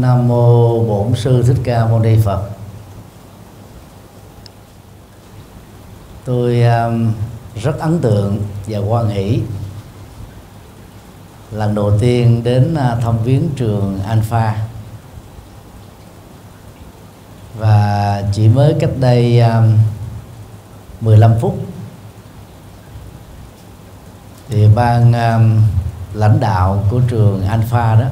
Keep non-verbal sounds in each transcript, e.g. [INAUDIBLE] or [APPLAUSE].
Nam mô Bổn sư Thích Ca Mâu Ni Phật. Tôi um, rất ấn tượng và hoan hỷ lần đầu tiên đến uh, thăm viếng trường Alpha và chỉ mới cách đây um, 15 phút thì ban um, lãnh đạo của trường Alpha đó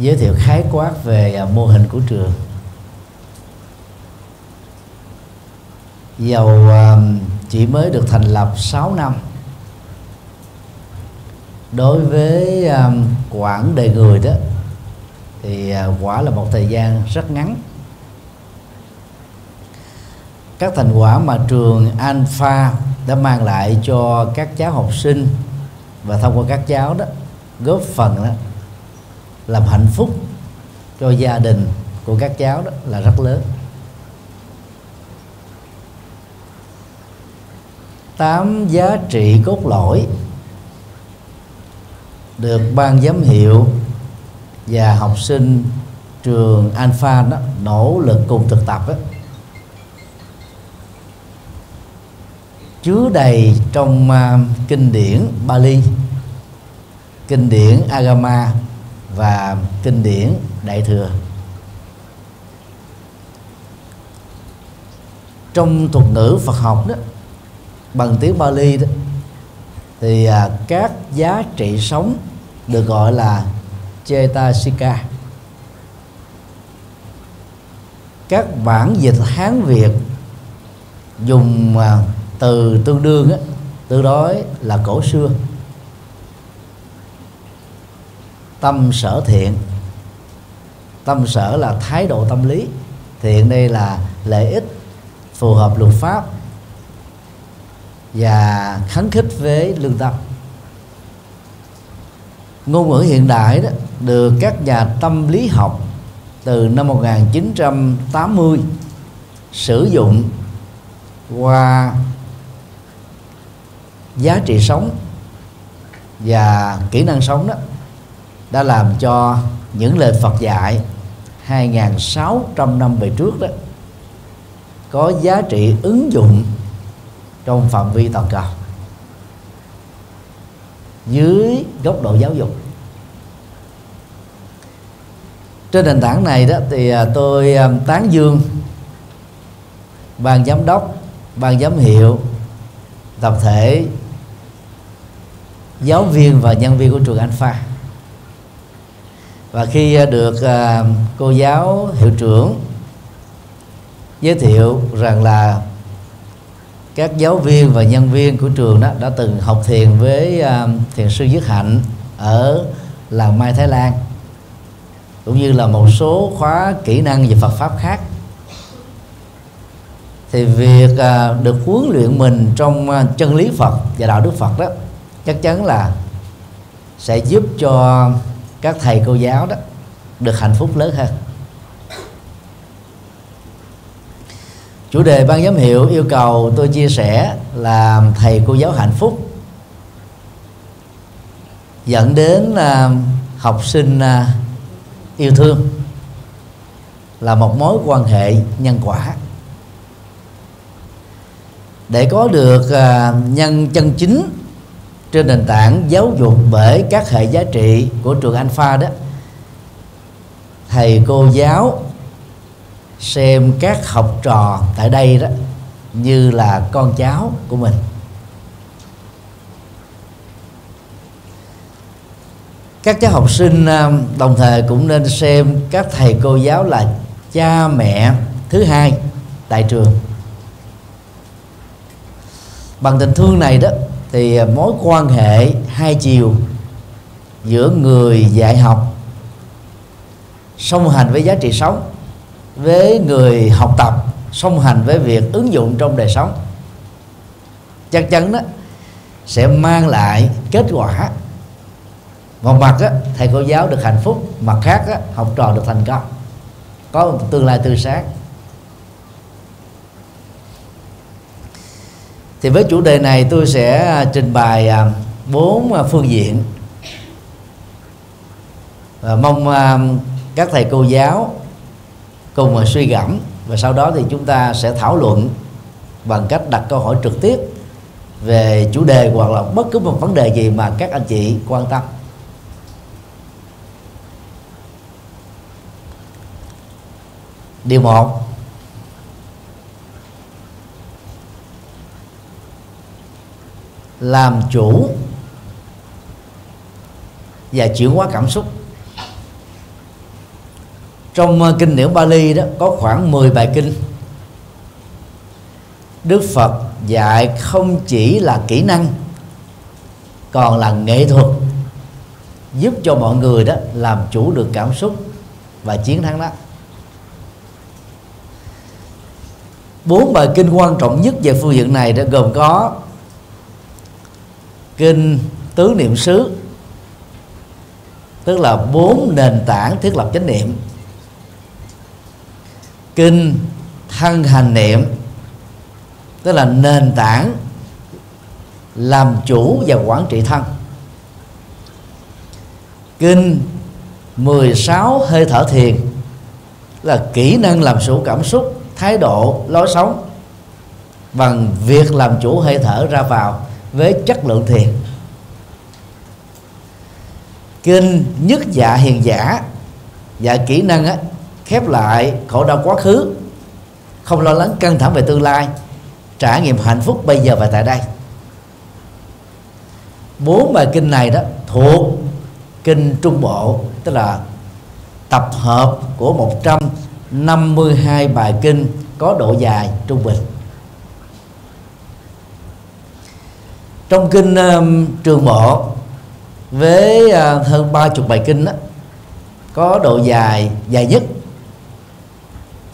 giới thiệu khái quát về à, mô hình của trường. Dầu à, chỉ mới được thành lập 6 năm. Đối với à, quãng đời người đó, thì quả là một thời gian rất ngắn. Các thành quả mà trường Alpha đã mang lại cho các cháu học sinh và thông qua các cháu đó, góp phần đó làm hạnh phúc cho gia đình của các cháu đó là rất lớn. Tám giá trị cốt lõi được ban giám hiệu và học sinh trường Alpha đó nỗ lực cùng thực tập đó, chứa đầy trong uh, kinh điển Bali kinh điển Agama và kinh điển đại thừa. Trong thuật ngữ Phật học đó bằng tiếng Bali đó thì à, các giá trị sống được gọi là Chetasika. Các bản dịch Hán Việt dùng à, từ tương đương á, tương đối là cổ xưa. Tâm sở thiện. Tâm sở là thái độ tâm lý. Thiện đây là lợi ích, phù hợp luật pháp và kháng khích với lương tâm. Ngôn ngữ hiện đại đó được các nhà tâm lý học từ năm 1980 sử dụng qua giá trị sống và kỹ năng sống đó đã làm cho những lời Phật dạy 2.600 năm về trước đó có giá trị ứng dụng trong phạm vi toàn cầu. Dưới góc độ giáo dục. Trên nền tảng này đó thì à, tôi à, tán dương ban giám đốc, ban giám hiệu, tập thể, giáo viên và nhân viên của trường Alpha và khi à, được à, cô giáo hiệu trưởng giới thiệu rằng là các giáo viên và nhân viên của trường đó đã từng học thiền với à, thiền sư Dứt Hạnh ở làng Mai Thái Lan, cũng như là một số khóa kỹ năng về Phật pháp khác. Thì việc được huấn luyện mình trong chân lý Phật và đạo đức Phật đó chắc chắn là sẽ giúp cho các thầy cô giáo đó được hạnh phúc lớn hơn. Chủ đề ban giám hiệu yêu cầu tôi chia sẻ là thầy cô giáo hạnh phúc dẫn đến uh, học sinh uh, yêu thương là một mối quan hệ nhân quả. Để có được uh, nhân chân chính trên nền tảng giáo dục bởi các hệ giá trị của trường Alpha đó. Thầy cô giáo xem các học trò tại đây đó như là con cháu của mình. Các cháu học sinh à, đồng thời cũng nên xem các thầy cô giáo là cha mẹ thứ hai tại trường. Bằng tình thương này đó thì à, mối quan hệ hai chiều giữa người dạy học song hành với giá trị sống với người học tập song hành với việc ứng dụng trong đời sống chắc chắn đó sẽ mang lại kết quả. Một mặt á, thầy cô giáo được hạnh phúc mặt khác á, học trò được thành công có một tương lai tươi sáng. Thì với chủ đề này tôi sẽ à, trình bày à, bốn à, phương diện. Và mong các thầy cô giáo cùng mà suy gẫm, và sau đó thì chúng ta sẽ thảo luận bằng cách đặt câu hỏi trực tiếp về chủ đề hoặc là bất cứ một vấn đề gì mà các anh chị quan tâm. Điều một làm chủ và chuyển hóa cảm xúc. Trong ờ, kinh điển Bali đó, có khoảng 10 bài kinh. Đức Phật dạy không chỉ là kỹ năng, còn là nghệ thuật giúp cho mọi người đó làm chủ được cảm xúc và chiến thắng đó bốn bài kinh quan trọng nhất về phương diện này đã gồm có kinh tứ niệm xứ, tức là bốn nền tảng thiết lập chánh niệm. Kinh thân hành niệm, tức là nền tảng làm chủ và quản trị thân. Kinh 16 hơi thở thiền là kỹ năng làm chủ cảm xúc, thái độ, lối sống. Bằng việc làm chủ hơi thở ra vào với chất lượng thiền kinh nhất dạ hiền giả và kỹ năng á, khép lại khổ đau quá khứ. Không lo lắng căng thẳng về tương lai trải nghiệm hạnh phúc bây giờ và tại đây. Bốn bài kinh này đó thuộc kinh trung bộ tức là tập hợp của 152 bài kinh có độ dài trung bình. Trong kinh um, trường bộ với uh, hơn ba chục bài kinh đó, có độ dài dài nhất.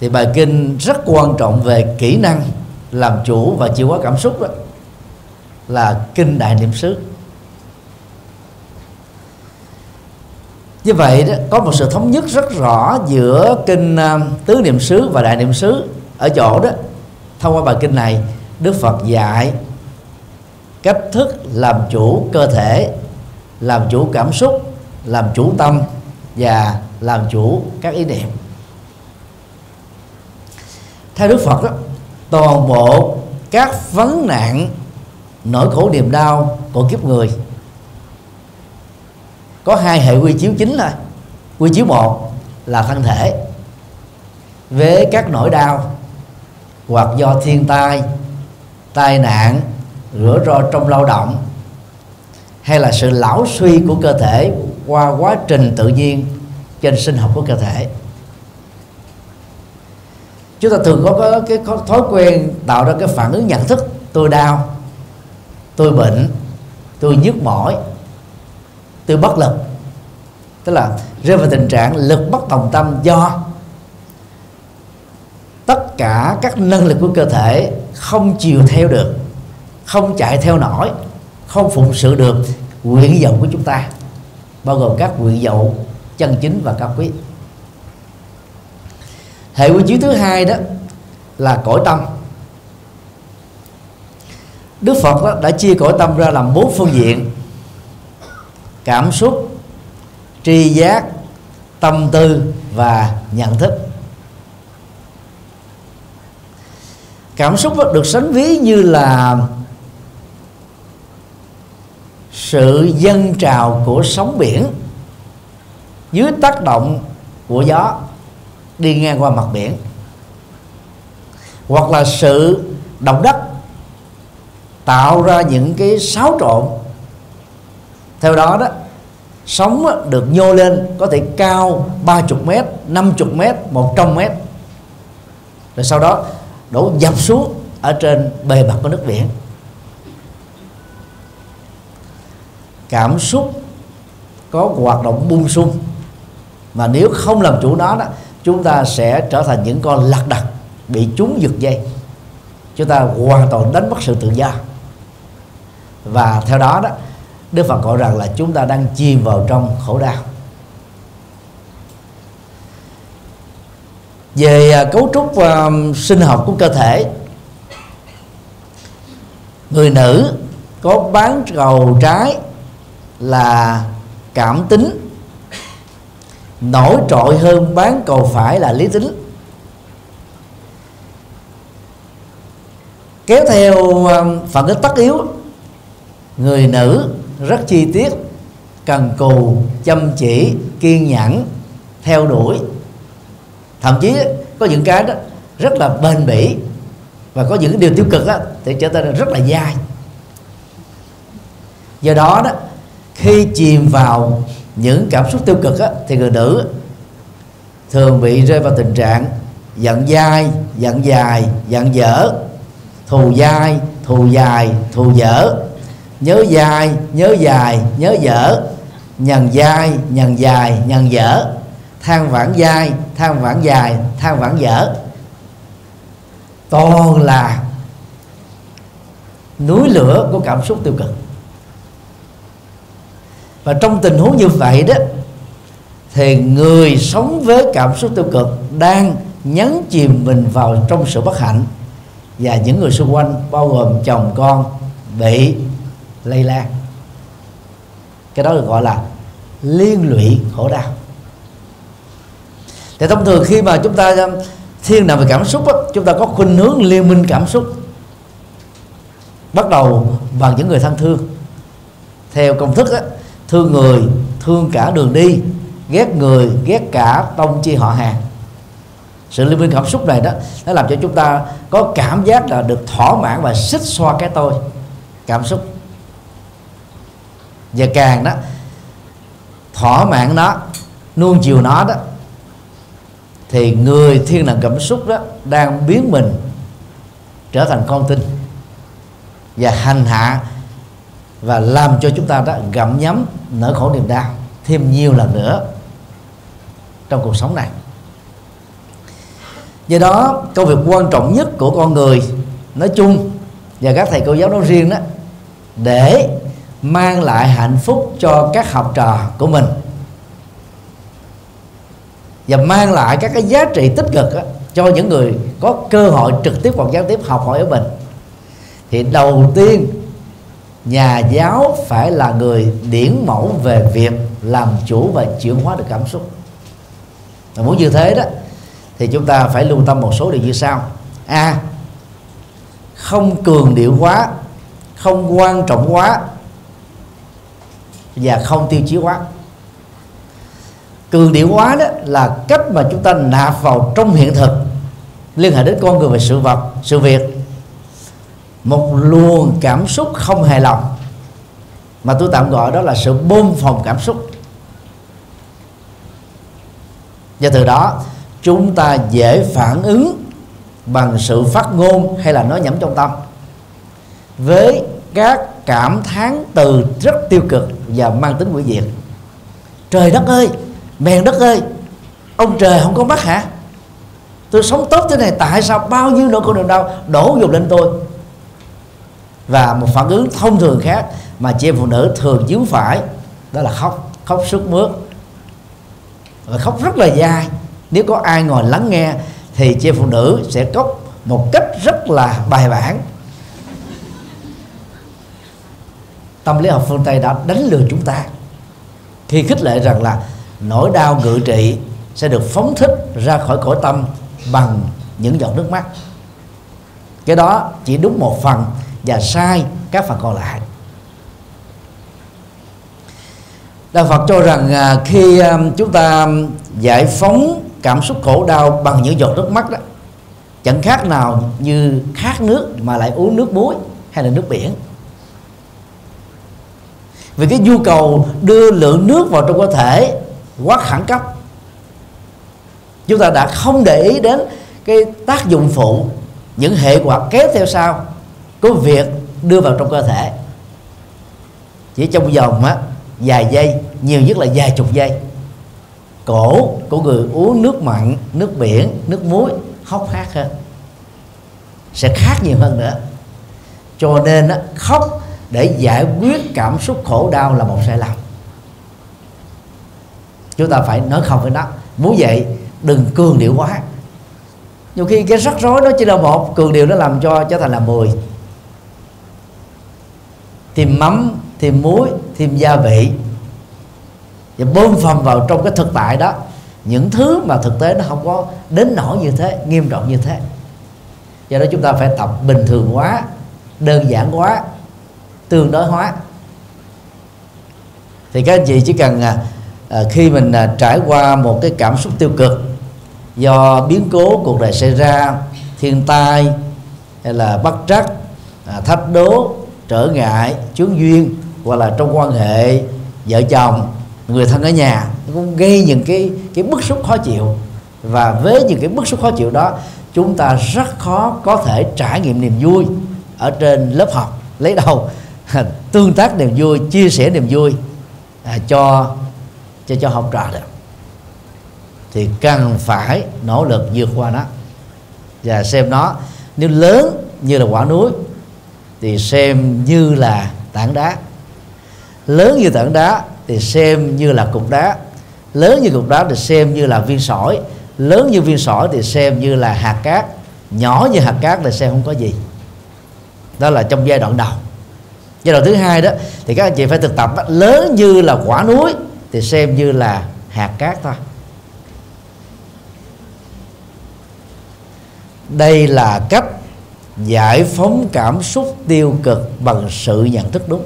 Thì bài kinh rất quan trọng về kỹ năng làm chủ và chịu hóa cảm xúc đó là kinh đại niệm xứ. Như vậy đó có một sự thống nhất rất rõ giữa kinh uh, tứ niệm xứ và đại niệm xứ. Ở chỗ đó thông qua bài kinh này đức phật dạy cách thức làm chủ cơ thể làm chủ cảm xúc làm chủ tâm và làm chủ các ý niệm theo đức phật đó, toàn bộ các vấn nạn nỗi khổ niềm đau của kiếp người có hai hệ quy chiếu chính thôi. quy chiếu một là thân thể với các nỗi đau hoặc do thiên tai tai nạn rủi ro trong lao động, hay là sự lão suy của cơ thể qua quá trình tự nhiên trên sinh học của cơ thể. Chúng ta thường có cái thói quen tạo ra cái phản ứng nhận thức, tôi đau, tôi bệnh, tôi nhức mỏi, tôi bất lực. Tức là rơi vào tình trạng lực bất tòng tâm do tất cả các năng lực của cơ thể không chiều theo được không chạy theo nổi, không phụng sự được nguyện vọng của chúng ta, bao gồm các nguyện vọng chân chính và cao quý hệ quy chiếu thứ hai đó là cõi tâm. Đức Phật đó đã chia cõi tâm ra làm bốn phương diện cảm xúc, tri giác, tâm tư và nhận thức. Cảm xúc được sánh ví như là sự dân trào của sóng biển dưới tác động của gió đi ngang qua mặt biển, hoặc là sự động đất tạo ra những cái xáo trộn. Theo đó đó, sóng được nhô lên có thể cao 30 mét 50 mét 100 mét, rồi sau đó đổ dập xuống ở trên bề mặt của nước biển. Cảm xúc có hoạt động bung sung mà nếu không làm chủ nó đó chúng ta sẽ trở thành những con lạc đặt bị chúng giật dây. Chúng ta hoàn toàn đánh mất sự tự do. Và theo đó đó đức phật gọi rằng là chúng ta đang chìm vào trong khổ đau. Về à, cấu trúc uh, sinh học của cơ thể người nữ có bán cầu trái là cảm tính. Nổi trội hơn bán cầu phải là lý tính. Kéo theo um, phản ứng tất yếu người nữ rất chi tiết cần cù chăm chỉ kiên nhẫn theo đuổi. Thậm chí có những cái đó rất là bền bỉ và có những điều tiêu cực đó, thì trở nên rất là dai. Do đó đó khi chìm vào những cảm xúc tiêu cực á, thì người nữ thường bị rơi vào tình trạng giận dai giận dài giận dở. Thù dai thù dài thù dở. Nhớ dai nhớ dài nhớ dở. Nhằn dai nhằn dài nhằn dở. Than vãn dai than vãn dài than vãn dở. Toàn là núi lửa của cảm xúc tiêu cực và trong tình huống như vậy đó thì người sống với cảm xúc tiêu cực đang nhấn chìm mình vào trong sự bất hạnh. Và những người xung quanh bao gồm chồng con bị lây lan. Cái đó được gọi là liên lụy khổ đau. Thì thông thường khi mà chúng ta um, thiên nằm về cảm xúc đó, chúng ta có khuynh hướng liên minh cảm xúc. Bắt đầu bằng những người thân thương. Theo công thức đó, thương người, thương cả đường đi, ghét người, ghét cả tông chi họ hàng. Sự liên minh cảm xúc này đó, nó làm cho chúng ta có cảm giác là được thỏa mãn và xích xoa cái tôi, cảm xúc. Và càng đó, thỏa mãn nó, nuông chiều nó đó, thì người thiên nặng cảm xúc đó đang biến mình trở thành con tin và hành hạ và làm cho chúng ta đó gặm nhấm nỗi khổ niềm đau thêm nhiều lần nữa trong cuộc sống này. Do đó công việc quan trọng nhất của con người nói chung và các thầy cô giáo nói riêng đó để mang lại hạnh phúc cho các học trò của mình. Và mang lại các cái giá trị tích cực đó, cho những người có cơ hội trực tiếp hoặc gián tiếp học hỏi ở mình thì đầu tiên nhà giáo phải là người điển mẫu về việc làm chủ và chuyển hóa được cảm xúc. Và muốn như thế đó, thì chúng ta phải lưu tâm một số điều như sau. A, không cường điệu quá không quan trọng quá và không tiêu chí quá cường điệu quá đó là cách mà chúng ta nạp vào trong hiện thực, liên hệ đến con người và sự vật, sự việc một luồng cảm xúc không hài lòng. Mà tôi tạm gọi đó là sự bơm phòng cảm xúc. Và từ đó, chúng ta dễ phản ứng bằng sự phát ngôn hay là nói nhẩm trong tâm. Với các cảm thán từ rất tiêu cực và mang tính hủy diệt. Trời đất ơi mèn đất ơi, ông trời không có mắt hả? Tôi sống tốt thế này, tại sao bao nhiêu nỗi khổ niềm đau đổ dồn lên tôi? Và một phản ứng thông thường khác mà chị em phụ nữ thường dướng phải, đó là khóc khóc sức mướt. Và khóc rất là dai. Nếu có ai ngồi lắng nghe thì chị em phụ nữ sẽ khóc một cách rất là bài bản. Tâm lý học phương tây đã đánh lừa chúng ta. Khi khích lệ rằng là nỗi đau ngự trị sẽ được phóng thích ra khỏi cõi tâm bằng những giọt nước mắt. Cái đó chỉ đúng một phần và sai các phần còn lại. Đạo phật cho rằng à, khi à, chúng ta giải phóng cảm xúc khổ đau bằng những giọt nước mắt đó chẳng khác nào như khát nước mà lại uống nước muối hay là nước biển. Vì cái nhu cầu đưa lượng nước vào trong cơ thể quá khẩn cấp chúng ta đã không để ý đến cái tác dụng phụ những hệ quả kéo theo sau của việc đưa vào trong cơ thể. Chỉ trong vòng á vài giây nhiều nhất là vài chục giây. Cổ của người uống nước mặn nước biển nước muối khóc khác hơn. Sẽ khác nhiều hơn nữa. Cho nên á, khóc để giải quyết cảm xúc khổ đau là một sai lầm. Chúng ta phải nói không với nó. Muốn vậy đừng cường điệu quá. Nhiều khi cái rắc rối đó chỉ là một cường điệu nó làm cho trở thành là mười thêm mắm thêm muối thêm gia vị. Và bơm phồng vào trong cái thực tại đó. Những thứ mà thực tế nó không có đến nỗi như thế nghiêm trọng như thế. Do đó chúng ta phải tập bình thường hóa đơn giản hóa tương đối hóa. Thì các anh chị chỉ cần à, à khi mình à, trải qua một cái cảm xúc tiêu cực do biến cố cuộc đời xảy ra thiên tai hay là bất trắc à, thách đố trở ngại chướng duyên hoặc là trong quan hệ vợ chồng người thân ở nhà cũng gây những cái cái bức xúc khó chịu. Và với những cái bức xúc khó chịu đó chúng ta rất khó có thể trải nghiệm niềm vui ở trên lớp học. Lấy đầu [LAUGHS] tương tác niềm vui chia sẻ niềm vui à, cho cho cho học trò được. Thì cần phải nỗ lực vượt qua nó. Và xem nó nếu lớn như là quả núi thì xem như là tảng đá. Lớn như tảng đá thì xem như là cục đá. Lớn như cục đá thì xem như là viên sỏi. Lớn như viên sỏi thì xem như là hạt cát. Nhỏ như hạt cát thì xem không có gì. Đó là trong giai đoạn đầu. Giai đoạn thứ hai đó thì các anh chị phải thực tập đó, lớn như là quả núi thì xem như là hạt cát thôi. Đây là cách giải phóng cảm xúc tiêu cực bằng sự nhận thức đúng.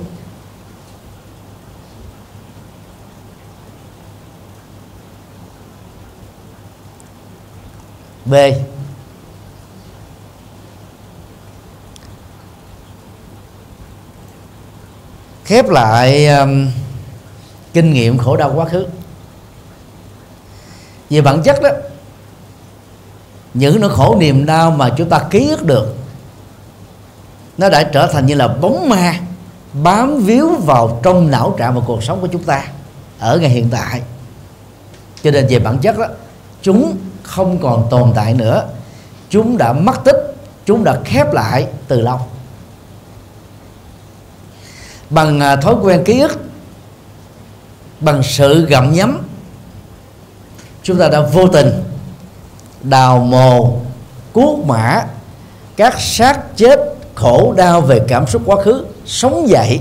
B. Khép lại um, kinh nghiệm khổ đau quá khứ. Về bản chất đó những nỗi khổ niềm đau mà chúng ta ký ức được nó đã trở thành như là bóng ma bám víu vào trong não trạng và cuộc sống của chúng ta ở ngày hiện tại. Cho nên về bản chất đó, chúng không còn tồn tại nữa. Chúng đã mất tích, chúng đã khép lại từ lâu. Bằng à, thói quen ký ức, bằng sự gặm nhấm, chúng ta đã vô tình đào mồ cuốc mã các xác chết khổ, đau về cảm xúc quá khứ, sống dậy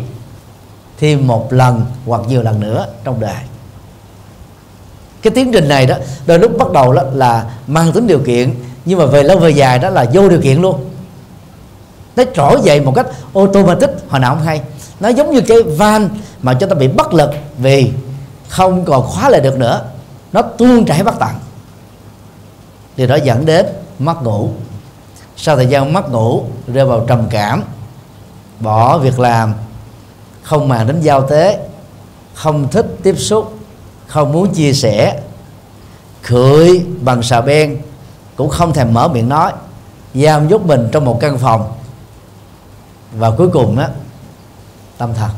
thêm một lần hoặc nhiều lần nữa trong đời. Cái tiến trình này đó, đôi lúc bắt đầu đó là mang tính điều kiện, nhưng mà về lâu về dài đó là vô điều kiện luôn. Nó trỗi dậy một cách automatic, hồi nào không hay. Nó giống như cái van mà cho ta bị bất lực vì không còn khóa lại được nữa. Nó tuôn chảy bất tận thì đó dẫn đến mất ngủ sau thời gian mất ngủ, rơi vào trầm cảm, bỏ việc làm, không màng đến giao tế, không thích tiếp xúc, không muốn chia sẻ khưởi bằng xà beng, cũng không thèm mở miệng nói, giam nhốt mình trong một căn phòng. Và cuối cùng á, tâm thần.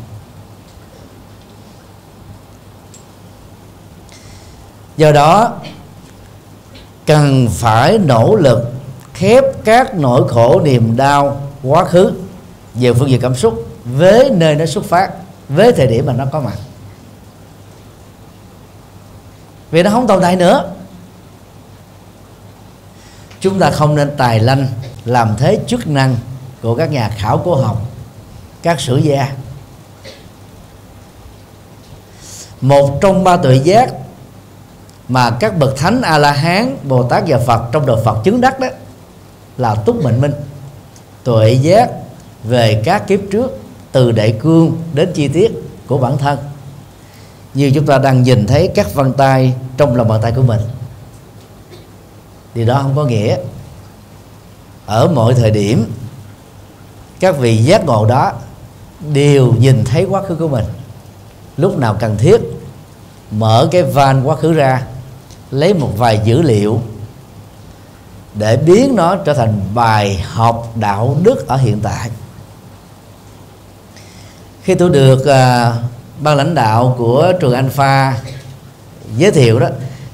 Do đó, cần phải nỗ lực khép các nỗi khổ, niềm đau, quá khứ về phương diện cảm xúc với nơi nó xuất phát, với thời điểm mà nó có mặt. Vì nó không tồn tại nữa. Chúng ta không nên tài lanh làm thế chức năng của các nhà khảo cổ học, các sử gia. Một trong ba tuệ giác mà các bậc thánh a la hán bồ tát và phật trong đời phật chứng đắc đó là túc mệnh minh. Tuệ giác về các kiếp trước, từ đại cương đến chi tiết của bản thân. Như chúng ta đang nhìn thấy các vân tay trong lòng bàn tay của mình. Thì đó không có nghĩa ở mọi thời điểm, các vị giác ngộ đó đều nhìn thấy quá khứ của mình. Lúc nào cần thiết, mở cái van quá khứ ra, lấy một vài dữ liệu để biến nó trở thành bài học đạo đức ở hiện tại. Khi tôi được uh, ban lãnh đạo của trường Alpha giới thiệu đó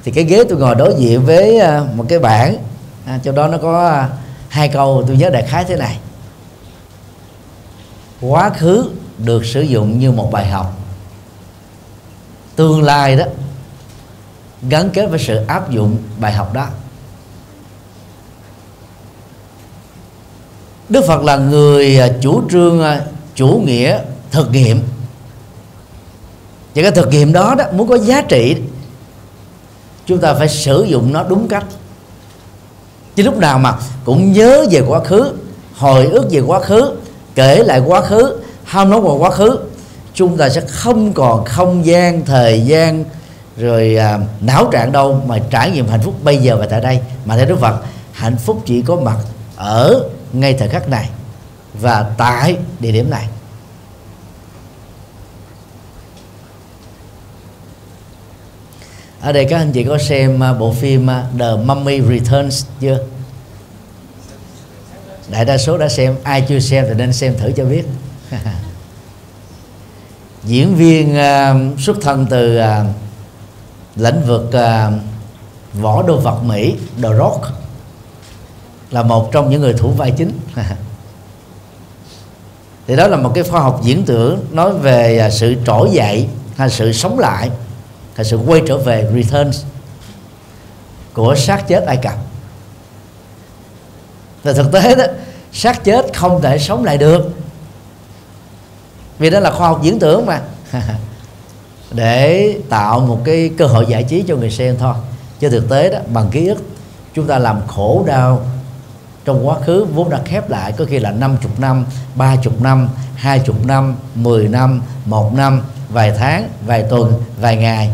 thì cái ghế tôi ngồi đối diện với uh, một cái bảng à, trong đó nó có uh, hai câu tôi nhớ đại khái thế này. Quá khứ được sử dụng như một bài học. Tương lai đó gắn kết với sự áp dụng bài học đó. Đức Phật là người à, chủ trương à, chủ nghĩa thực nghiệm. Và cái thực nghiệm đó đó muốn có giá trị chúng ta phải sử dụng nó đúng cách. Chứ lúc nào mà cũng nhớ về quá khứ hồi ức về quá khứ kể lại quá khứ ham nói vào quá khứ chúng ta sẽ không còn không gian thời gian rồi à, não trạng đâu mà trải nghiệm hạnh phúc bây giờ và tại đây. Mà theo Đức Phật hạnh phúc chỉ có mặt ở ngay thời khắc này và tại địa điểm này. Ở đây các anh chị có xem à, bộ phim à, The Mummy Returns chưa? Đại đa số đã xem ai chưa xem thì nên xem thử cho biết. [LAUGHS] Diễn viên uh, xuất thân từ uh, lĩnh vực uh, võ đô vật Mỹ The Rock là một trong những người thủ vai chính. [LAUGHS] Thì đó là một cái khoa học diễn tưởng nói về à, sự trỗi dậy hay sự sống lại, hay sự quay trở về returns của xác chết Ai Cập. Và thực tế đó, xác chết không thể sống lại được. Vì đó là khoa học diễn tưởng mà. [LAUGHS] Để tạo một cái cơ hội giải trí cho người xem thôi. Chứ thực tế đó, bằng ký ức, chúng ta làm khổ đau trong quá khứ vốn đã khép lại có khi là 50 năm, 30 năm, 20 năm, 10 năm, một năm, vài tháng, vài tuần, vài ngày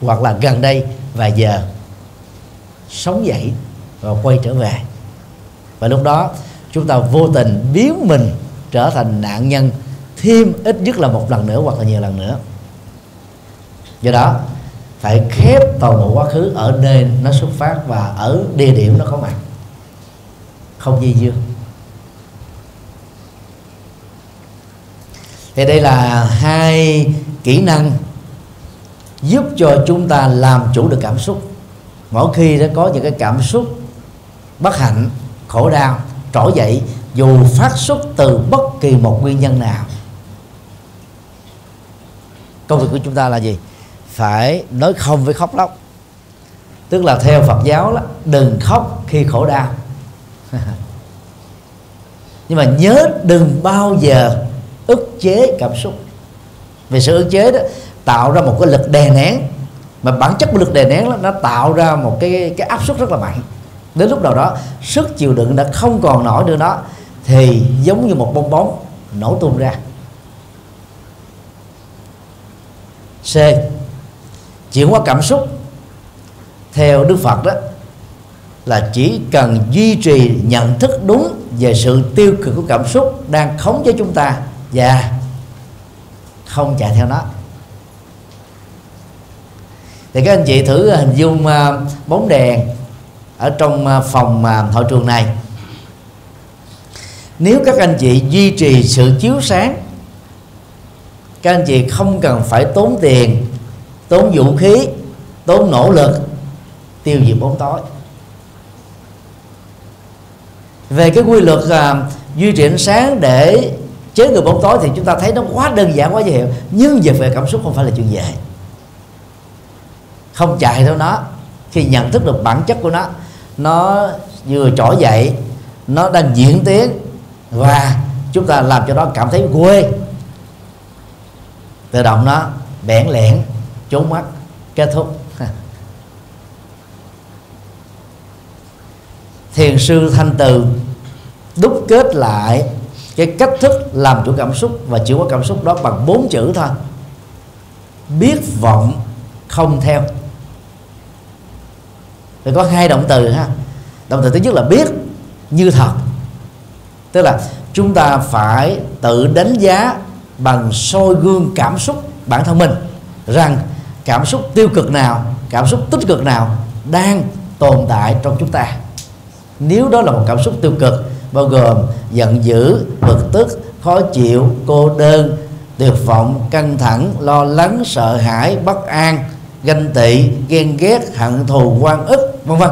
hoặc là gần đây vài giờ. Sống dậy và quay trở về. Và lúc đó chúng ta vô tình biến mình trở thành nạn nhân thêm ít nhất là một lần nữa hoặc là nhiều lần nữa. Do đó phải khép toàn bộ quá khứ ở nơi nó xuất phát và ở địa điểm nó có mặt không di dương. Thì đây là hai kỹ năng giúp cho chúng ta làm chủ được cảm xúc. Mỗi khi nó có những cái cảm xúc bất hạnh, khổ đau, trỗi dậy, dù phát xuất từ bất kỳ một nguyên nhân nào, công việc của chúng ta là gì? Phải nói không với khóc lóc. Tức là theo Phật giáo đó, đừng khóc khi khổ đau. [LAUGHS] nhưng mà nhớ đừng bao giờ ức chế cảm xúc. Vì sự ức chế đó tạo ra một cái lực đè nén. Mà bản chất của lực đè nén đó, nó tạo ra một cái cái áp suất rất là mạnh. Đến lúc nào đó sức chịu đựng đã không còn nổi nữa đó thì giống như một bong bóng nổ tung ra. C. Chuyển qua cảm xúc theo Đức Phật đó là chỉ cần duy trì nhận thức đúng về sự tiêu cực của cảm xúc đang khống chế chúng ta và không chạy theo nó. Thì các anh chị thử hình dung à, bóng đèn ở trong à, phòng à, hội trường này. Nếu các anh chị duy trì sự chiếu sáng, các anh chị không cần phải tốn tiền, tốn vũ khí, tốn nỗ lực tiêu diệt bóng tối về cái quy luật à, duy trì ánh sáng để chế ngừa bóng tối thì chúng ta thấy nó quá đơn giản quá dễ hiểu. Nhưng về về cảm xúc không phải là chuyện dễ. Không chạy theo nó. Khi nhận thức được bản chất của nó nó vừa trỗi dậy nó đang diễn tiến và chúng ta làm cho nó cảm thấy quê. Tự động nó bẽn lẽn trốn mắt kết thúc. [LAUGHS] Thiền sư thanh từ đúc kết lại cái cách thức làm chủ cảm xúc và chịu hóa cảm xúc đó bằng bốn chữ thôi. Biết vọng không theo. Thì có hai động từ ha. Động từ thứ nhất là biết như thật. Tức là chúng ta phải tự đánh giá bằng soi gương cảm xúc bản thân mình rằng cảm xúc tiêu cực nào, cảm xúc tích cực nào đang tồn tại trong chúng ta. Nếu đó là một cảm xúc tiêu cực bao gồm giận dữ, bực tức, khó chịu, cô đơn, tuyệt vọng, căng thẳng, lo lắng, sợ hãi, bất an, ganh tị, ghen ghét, hận thù quan ức, vân vân.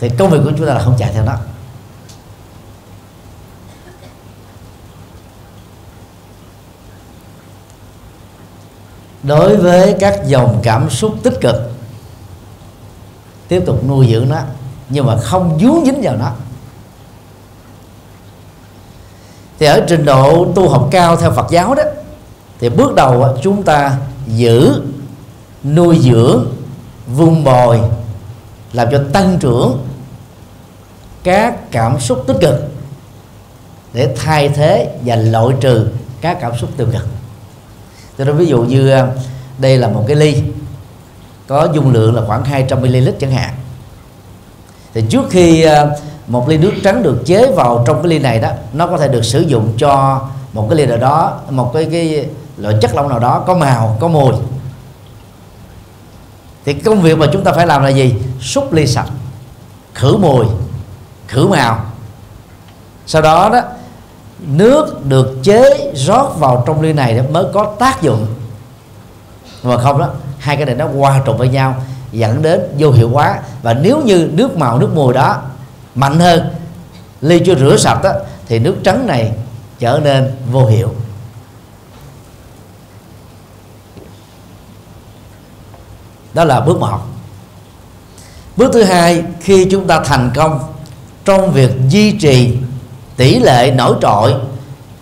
Thì công việc của chúng ta là không chạy theo nó. Đối với các dòng cảm xúc tích cực, tiếp tục nuôi dưỡng nó, nhưng mà không dướng dính vào nó. Thì ở trình độ tu học cao theo Phật giáo đó, thì bước đầu chúng ta giữ, nuôi dưỡng, vun bồi, làm cho tăng trưởng các cảm xúc tích cực để thay thế và loại trừ các cảm xúc tiêu cực. Tôi nói ví dụ như à, đây là một cái ly, có dung lượng là khoảng 200 ml chẳng hạn. Thì trước khi à, một ly nước trắng được chế vào trong cái ly này đó, nó có thể được sử dụng cho một cái ly nào đó, một cái cái loại chất lỏng nào đó, có màu, có mùi. Thì công việc mà chúng ta phải làm là gì? Xúc ly sạch, khử mùi, khử màu. Sau đó đó, nước được chế rót vào trong ly này mới có tác dụng. Mà không đó, hai cái này nó hòa trộn với nhau, dẫn đến vô hiệu hóa. Và nếu như nước màu, nước mùi đó mạnh hơn. Ly chưa rửa sạch đó, thì nước trắng này trở nên vô hiệu. Đó là bước một bước thứ hai khi chúng ta thành công trong việc duy trì tỷ lệ nổi trội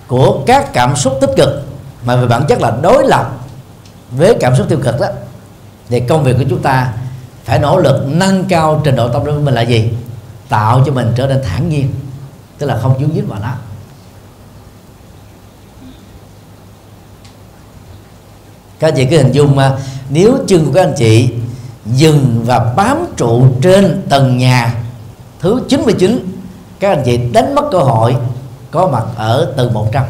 của các cảm xúc tích cực mà về bản chất là đối lập với cảm xúc tiêu cực đó thì công việc của chúng ta phải nỗ lực nâng cao trình độ tâm linh của mình là gì? Tạo cho mình trở nên thản nhiên, tức là không dướng dính vào nó. Các anh chị cứ hình dung mà, nếu chân của các anh chị dừng và bám trụ trên tầng nhà thứ 99 các anh chị đánh mất cơ hội có mặt ở tầng 100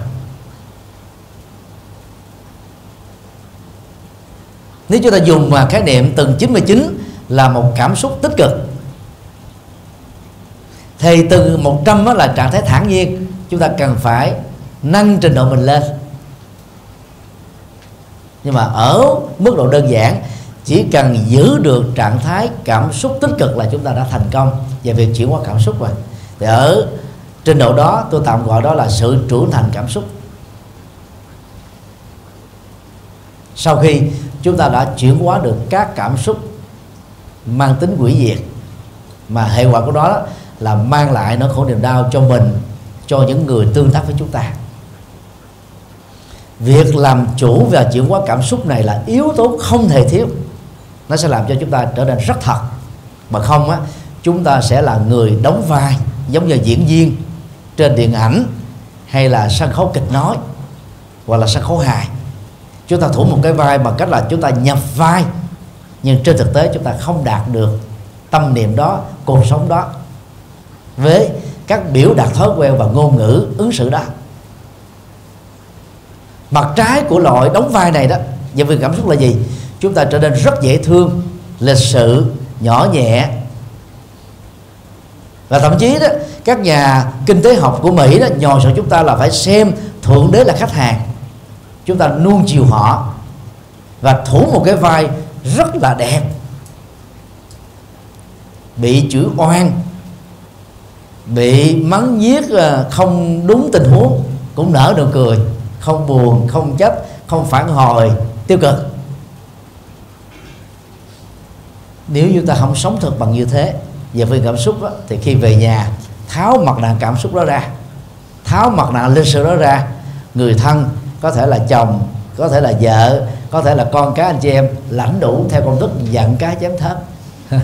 nếu chúng ta dùng mà khái niệm tầng 99 là một cảm xúc tích cực thì từ 100 đó là trạng thái thản nhiên. Chúng ta cần phải nâng trình độ mình lên. Nhưng mà ở mức độ đơn giản, chỉ cần giữ được trạng thái cảm xúc tích cực là chúng ta đã thành công. Về việc chuyển hóa cảm xúc rồi. Thì ở trình độ đó, tôi tạm gọi đó là sự trưởng thành cảm xúc. Sau khi chúng ta đã chuyển hóa được các cảm xúc mang tính quỷ diệt, mà hệ quả của đó là mang lại nỗi khổ niềm đau cho mình, cho những người tương tác với chúng ta. Việc làm chủ và chuyển hóa cảm xúc này là yếu tố không thể thiếu. Nó sẽ làm cho chúng ta trở nên rất thật. Mà không á, chúng ta sẽ là người đóng vai giống như diễn viên trên điện ảnh hay là sân khấu kịch nói hoặc là sân khấu hài. Chúng ta thủ một cái vai bằng cách là chúng ta nhập vai, nhưng trên thực tế chúng ta không đạt được tâm niệm đó, cuộc sống đó với các biểu đạt thói quen và ngôn ngữ ứng xử đó. Mặt trái của loại đóng vai này đó về vì cảm xúc là gì? Chúng ta trở nên rất dễ thương, lịch sự, nhỏ nhẹ. Và thậm chí đó, các nhà kinh tế học của Mỹ đó, nhòi sợ chúng ta là phải xem thượng đế là khách hàng. Chúng ta nuông chiều họ và thủ một cái vai rất là đẹp. Bị chữ oan bị mắng giết không đúng tình huống cũng nở nụ cười không buồn không chấp không phản hồi. Tiêu cực. Nếu chúng ta không sống thực bằng như thế về phương cảm xúc đó, thì khi về nhà tháo mặt nạ cảm xúc đó ra tháo mặt nạ lịch sự đó ra người thân có thể là chồng có thể là vợ có thể là con cái anh chị em lãnh đủ theo công thức giận cá chém thớt. [LAUGHS]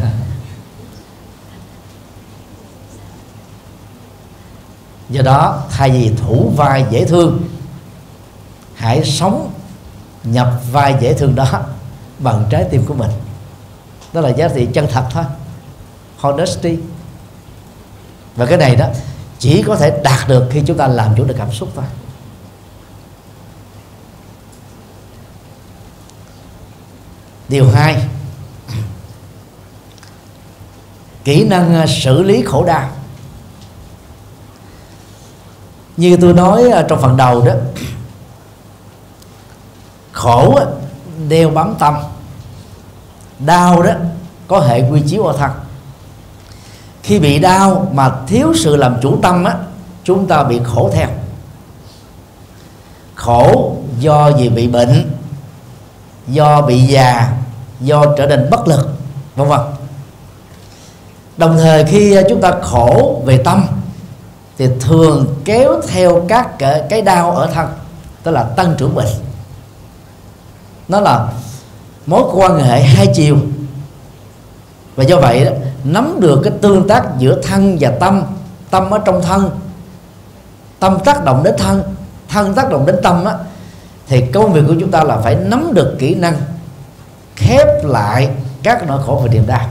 do đó, thay vì thủ vai dễ thương, hãy sống nhập vai dễ thương đó [LAUGHS] bằng trái tim của mình. Đó là giá trị chân thật thôi. Honesty. Và cái này đó, chỉ có thể đạt được khi chúng ta làm chủ được cảm xúc thôi. Điều hai, kỹ năng ờ, xử lý khổ đau như tôi nói ờ, trong phần đầu đó, khổ đeo bám tâm. Đau đó, có hệ quy chiếu ở thân. Khi bị đau mà thiếu sự làm chủ tâm á, chúng ta bị khổ theo. Khổ do vì bị bệnh, do bị già, do trở nên bất lực, vân vân. Đồng thời khi ờ, chúng ta khổ về tâm thì thường kéo theo các cái đau ở thân tức là tăng trưởng bệnh. Nó là mối quan hệ hai chiều. Và do vậy đó, nắm được cái tương tác giữa thân và tâm tâm ở trong thân tâm tác động đến thân thân tác động đến tâm á thì công việc của chúng ta là phải nắm được kỹ năng khép lại các nỗi khổ và niềm đau.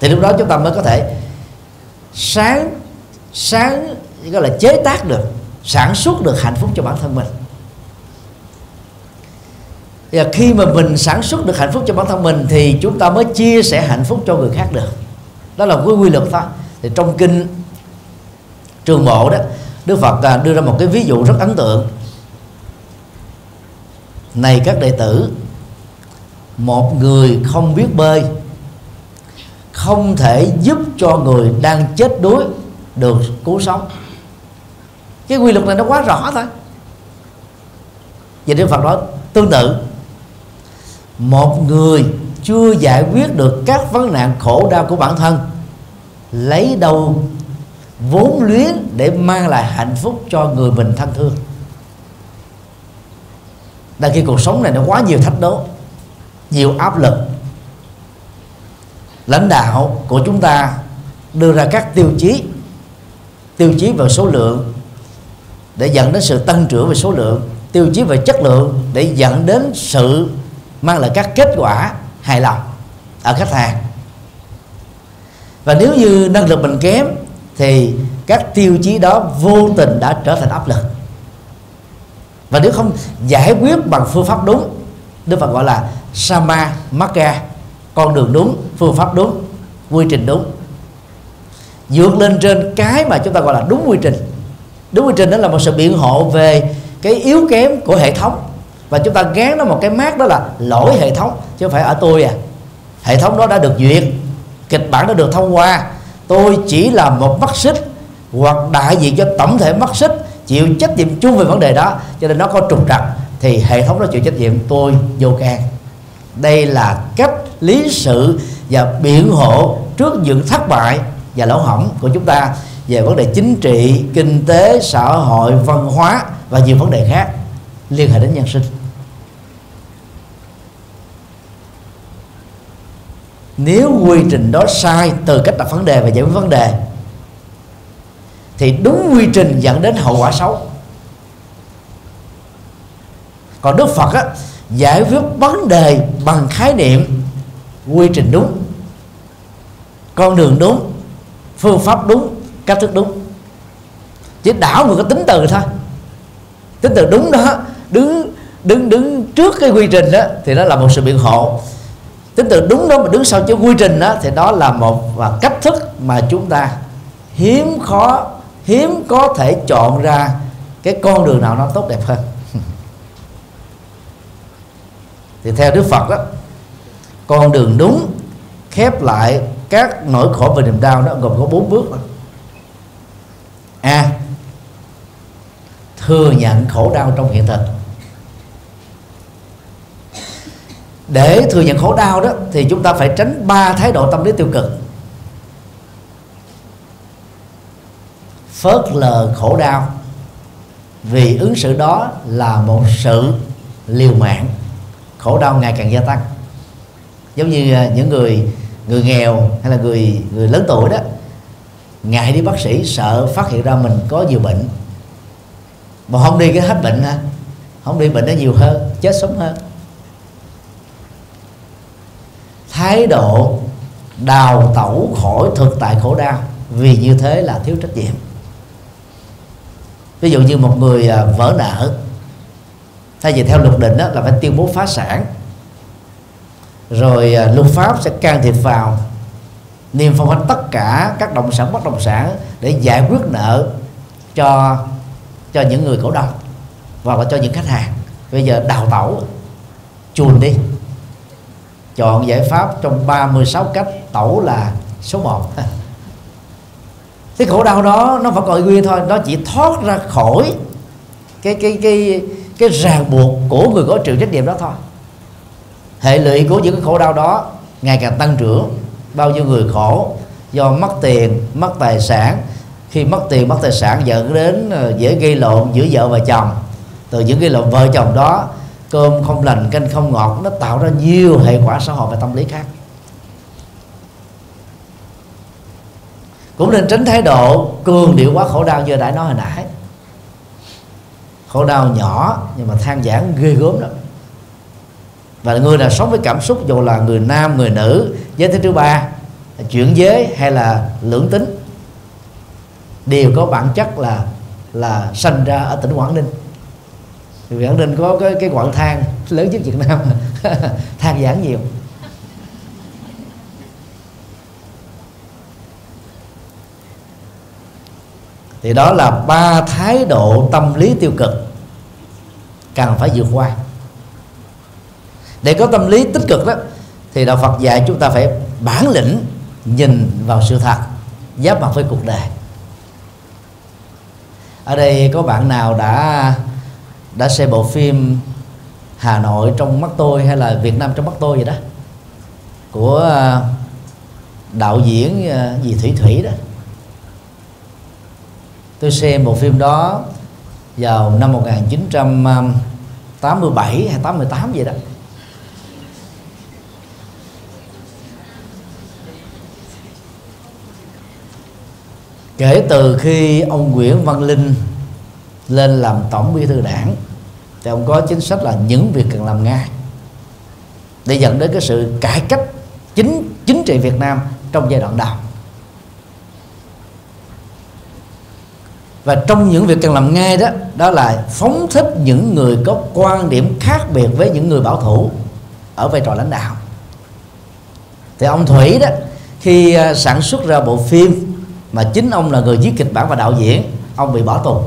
Thì lúc đó chúng ta mới có thể sáng sáng, gọi là chế tác được, sản xuất được hạnh phúc cho bản thân mình. Và khi mà mình sản xuất được hạnh phúc cho bản thân mình thì chúng ta mới chia sẻ hạnh phúc cho người khác được. Đó là cái quy luật thôi. Thì trong kinh trường bộ đó, đức phật à, đưa ra một cái ví dụ rất ấn tượng. Này các đệ tử, một người không biết bơi không thể giúp cho người đang chết đuối được cứu sống. Cái quy luật này nó quá rõ thôi. Và Đức Phật nói, tương tự, một người chưa giải quyết được các vấn nạn khổ đau của bản thân, lấy đâu vốn luyến để mang lại hạnh phúc cho người mình thân thương. Đang khi cuộc sống này nó quá nhiều thách đố, nhiều áp lực lãnh đạo của chúng ta đưa ra các tiêu chí tiêu chí về số lượng để dẫn đến sự tăng trưởng về số lượng, tiêu chí về chất lượng để dẫn đến sự mang lại các kết quả hài lòng ở khách hàng. Và nếu như năng lực mình kém thì các tiêu chí đó vô tình đã trở thành áp lực. Và nếu không giải quyết bằng phương pháp đúng, Đức Phật gọi là Sama Magga con đường đúng, phương pháp đúng, quy trình đúng. Vượt lên trên cái mà chúng ta gọi là đúng quy trình. Đúng quy trình đó là một sự biện hộ về cái yếu kém của hệ thống. Và chúng ta gán nó một cái mát đó là lỗi hệ thống, chứ không phải ở tôi à hệ thống đó đã được duyệt, kịch bản đã được thông qua. Tôi chỉ là một mắt xích hoặc đại diện cho tổng thể mắt xích, chịu trách nhiệm chung về vấn đề đó, cho nên nó có trục trặc, thì hệ thống nó chịu trách nhiệm, tôi vô can đây là cách lý sự và biện hộ trước những thất bại và lỗ hỏng của chúng ta về vấn đề chính trị kinh tế xã hội văn hóa và nhiều vấn đề khác. Liên hệ đến nhân sinh. Nếu quy trình đó sai từ cách đặt vấn đề và giải quyết vấn đề thì đúng quy trình dẫn đến hậu quả xấu. Còn đức phật á, giải quyết vấn đề bằng khái niệm quy trình đúng, con đường đúng, phương pháp đúng, cách thức đúng. Chỉ đảo một cái tính từ thôi. Tính từ đúng đó, đứng đứng đứng trước cái quy trình đó thì đó là một sự biện hộ. Tính từ đúng đó mà đứng sau cái quy trình đó thì đó là một và cách thức mà chúng ta hiếm khó, hiếm có thể chọn ra cái con đường nào nó tốt đẹp hơn. Thì theo Đức Phật đó con đường đúng khép lại các nỗi khổ và niềm đau đó gồm có bốn bước đó. a, thừa nhận khổ đau trong hiện thực. Để thừa nhận khổ đau đó thì chúng ta phải tránh ba thái độ tâm lý tiêu cực. Phớt lờ khổ đau vì ứng xử đó là một sự liều mạng khổ đau ngày càng gia tăng. Giống như à, những người người nghèo hay là người người lớn tuổi đó, ngại đi bác sĩ sợ phát hiện ra mình có nhiều bệnh. Mà không đi cái hết bệnh ha, không đi bệnh nó nhiều hơn, chết sớm hơn. Thái độ đào tẩu khỏi thực tại khổ đau vì như thế là thiếu trách nhiệm. Ví dụ như một người à, vỡ nợ thay vì theo luật định đó là phải tuyên bố phá sản. Rồi à, luật pháp sẽ can thiệp vào niêm phong hết tất cả các động sản, bất động sản để giải quyết nợ cho cho những người cổ đông và cho những khách hàng. Bây giờ đào tẩu, chuồn đi. Chọn giải pháp trong 36 cách, tẩu là số 1 cái khổ đau đó, nó vẫn còn nguyên thôi, nó chỉ thoát ra khỏi cái cái cái cái ràng buộc của người có chịu trách nhiệm đó thôi. Hệ lụy của những cái khổ đau đó ngày càng tăng trưởng. Bao nhiêu người khổ do mất tiền, mất tài sản. Khi mất tiền, mất tài sản dẫn đến ờ, dễ gây lộn giữa vợ và chồng. Từ những gây lộn vợ chồng đó, cơm không lành, canh không ngọt, nó tạo ra nhiều hệ quả xã hội và tâm lý khác. Cũng nên tránh thái độ cường điệu quá khổ đau như đã nói hồi nãy khổ đau nhỏ, nhưng mà than giảng ghê gớm lắm. Và người nào sống với cảm xúc dù là người nam, người nữ, giới tính thứ ba chuyển giới hay là lưỡng tính, đều có bản chất là là sanh ra ở tỉnh Quảng Ninh. Thì Quảng Ninh có cái cái quặng than lớn nhất Việt Nam, [LAUGHS] than giảng nhiều. Thì đó là ba thái độ tâm lý tiêu cực. Cần phải vượt qua. Để có tâm lý tích cực đó, thì đạo Phật dạy chúng ta phải bản lĩnh nhìn vào sự thật, giáp mặt với cuộc đời. Ở đây có bạn nào đã đã xem bộ phim Hà Nội trong mắt tôi hay là Việt Nam trong mắt tôi vậy đó? Của à, đạo diễn à, gì Thủy Thủy đó tôi xem bộ phim đó vào năm 1987 hay 88 vậy đó. Kể từ khi ông Nguyễn Văn Linh lên làm tổng bí thư đảng, thì ông có chính sách là những việc cần làm ngay để dẫn đến cái sự cải cách chính chính trị Việt Nam trong giai đoạn đầu. Và trong những việc cần làm ngay đó đó là phóng thích những người có quan điểm khác biệt với những người bảo thủ ở vai trò lãnh đạo. Thì ông Thủy đó, khi à, sản xuất ra bộ phim mà chính ông là người viết kịch bản và đạo diễn, ông bị bỏ tù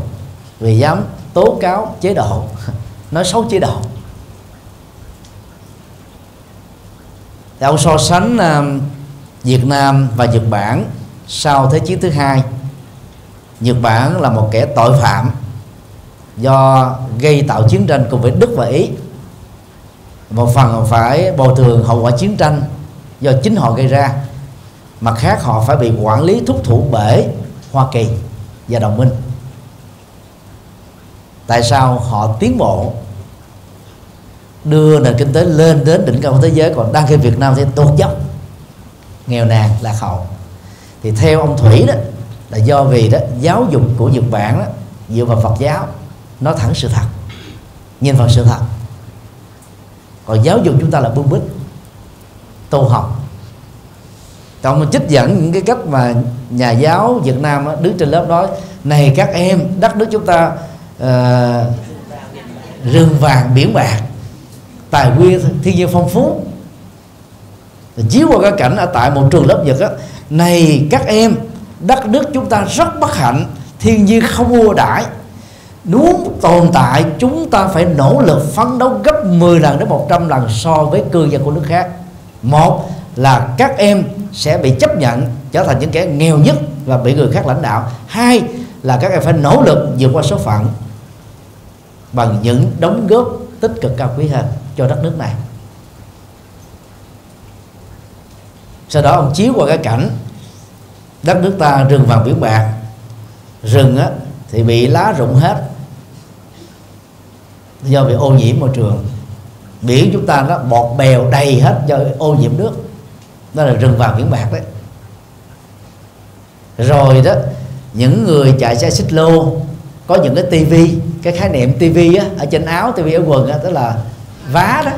vì dám tố cáo chế độ, [LAUGHS] nói xấu chế độ. Thì ông so sánh à, Việt Nam và Nhật Bản sau Thế chiến thứ hai. Nhật Bản là một kẻ tội phạm do gây tạo chiến tranh cùng với Đức và Ý. Một phần phải bồi thường hậu quả chiến tranh do chính họ gây ra. Mặt khác, họ phải bị quản lý thúc thủ bể Hoa Kỳ và đồng minh. Tại sao họ tiến bộ? Đưa nền kinh tế lên đến đỉnh cao của thế giới, còn đang khi Việt Nam thì tụt dốc, nghèo nàn, lạc hậu. Thì theo ông Thủy đó là do vì đó giáo dục của Nhật Bản đó, dựa vào Phật giáo nó thẳng sự thật nhìn vào sự thật. Còn giáo dục chúng ta là bưng bít tu học. Còn mình trích dẫn những cái cách mà nhà giáo Việt Nam đó, đứng trên lớp nói này các em đất nước chúng ta uh, rừng vàng biển bạc tài nguyên thiên nhiên phong phú. Chiếu qua cái cảnh ở tại một trường lớp Nhật á này các em đất nước chúng ta rất bất hạnh, thiên nhiên không ưu đãi. Muốn tồn tại, chúng ta phải nỗ lực phấn đấu gấp 10 lần đến 100 lần so với cư dân của nước khác. Một là các em sẽ bị chấp nhận trở thành những kẻ nghèo nhất và bị người khác lãnh đạo. Hai là các em phải nỗ lực vượt qua số phận bằng những đóng góp tích cực cao quý hơn cho đất nước này. Sau đó ông chiếu qua cái cảnh đất nước ta rừng vàng biển bạc. Rừng á, thì bị lá rụng hết. Do bị ô nhiễm môi trường. Biển chúng ta nó bọt bèo đầy hết do ô nhiễm nước. Đó là rừng vàng biển bạc đấy. Rồi đó những người chạy xe xích lô có những cái tivi cái khái niệm tivi á ở trên áo tivi ở quần á tức là vá đó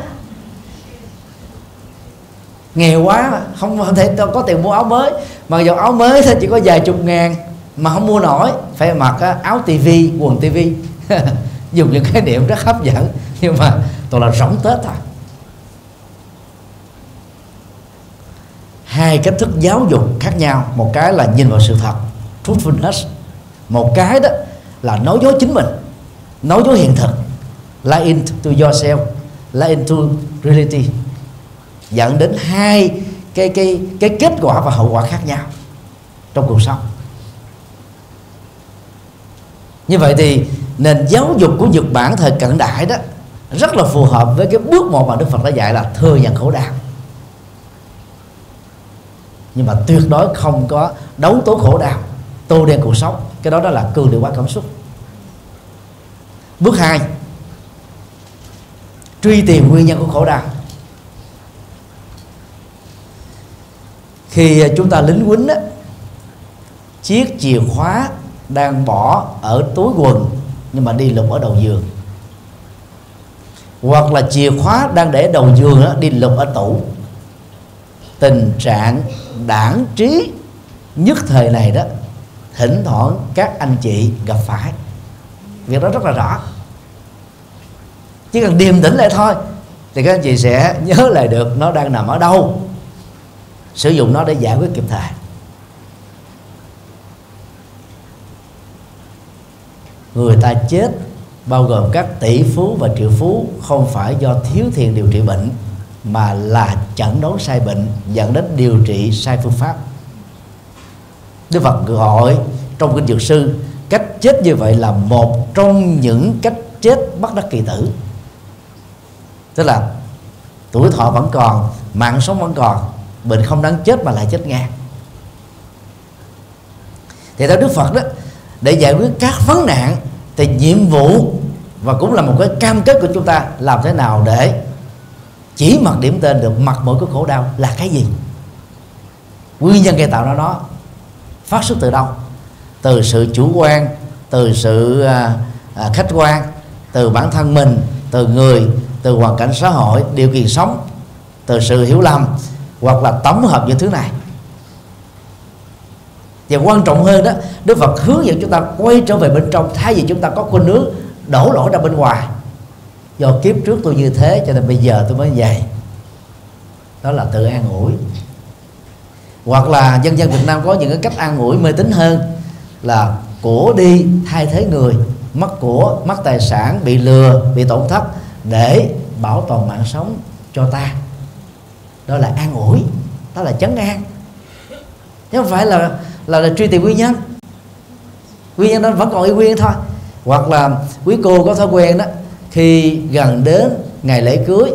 nghèo quá không, không thể có tiền mua áo mới. Mà dù áo mới thì chỉ có vài chục ngàn mà không mua nổi. Phải mặc áo tivi quần tivi [LAUGHS] dùng những khái niệm rất hấp dẫn. Nhưng mà toàn là rỗng tết thôi. Hai cách thức giáo dục khác nhau. Một cái là nhìn vào sự thật truthfulness. Một cái đó là nói dối chính mình nói dối hiện thực. Lie into yourself lie into reality dẫn đến hai cái cái cái kết quả và hậu quả khác nhau trong cuộc sống. Như vậy thì nền giáo dục của Nhật Bản thời cận đại đó rất là phù hợp với cái bước một mà Đức Phật đã dạy là thừa nhận khổ đau. Nhưng mà tuyệt đối không có đấu tố khổ đau, tô đen cuộc sống. Cái đó đó là cường điều hóa cảm xúc. Bước hai, truy tìm nguyên nhân của khổ đau. Khi à, chúng ta lính quýnh á, chiếc chìa khóa đang bỏ ở túi quần nhưng mà đi lục ở đầu giường. Hoặc là chìa khóa đang để đầu giường đó, đi lục ở tủ. Tình trạng đảng trí nhất thời này đó thỉnh thoảng các anh chị gặp phải. Việc đó rất là rõ. Chỉ cần điềm tĩnh lại thôi thì các anh chị sẽ [LAUGHS] nhớ lại được nó đang nằm ở đâu sử dụng nó để giải quyết kịp thời. Người ta chết bao gồm các tỷ phú và triệu phú không phải do thiếu tiền điều trị bệnh, mà là chẩn đoán sai bệnh, dẫn đến điều trị sai phương pháp. Đức Phật gọi trong kinh dược sư, cách chết như vậy là một trong những cách chết bất đắc kỳ tử. Tức là tuổi thọ vẫn còn, mạng sống vẫn còn bệnh không đáng chết mà lại chết ngang thì theo Đức Phật đó để giải quyết các vấn nạn thì nhiệm vụ và cũng là một cái cam kết của chúng ta làm thế nào để chỉ mặt điểm tên được mặt mỗi cái khổ đau là cái gì? Nguyên nhân gây tạo ra nó phát xuất từ đâu? Từ sự chủ quan từ sự à, à, khách quan từ bản thân mình từ người từ hoàn cảnh xã hội điều kiện sống từ sự hiểu lầm hoặc là tổng hợp những thứ này. Và quan trọng hơn đó, Đức Phật hướng dẫn chúng ta quay trở về bên trong, thay vì chúng ta có khuynh nước đổ lỗi ra bên ngoài. Do kiếp trước tôi như thế, cho nên bây giờ tôi mới vậy đó là tự an ủi. Hoặc là dân dân Việt Nam có những cái cách an ủi mê tín hơn, là của đi thay thế người, mất của, mất tài sản, bị lừa, bị tổn thất, để bảo toàn mạng sống cho ta đó là an ủi. Đó là chấn an. Chứ không phải là là, là truy tìm nguyên nhân. Nguyên nhân đó vẫn còn y nguyên thôi. Hoặc là quý cô có thói quen đó khi gần đến ngày lễ cưới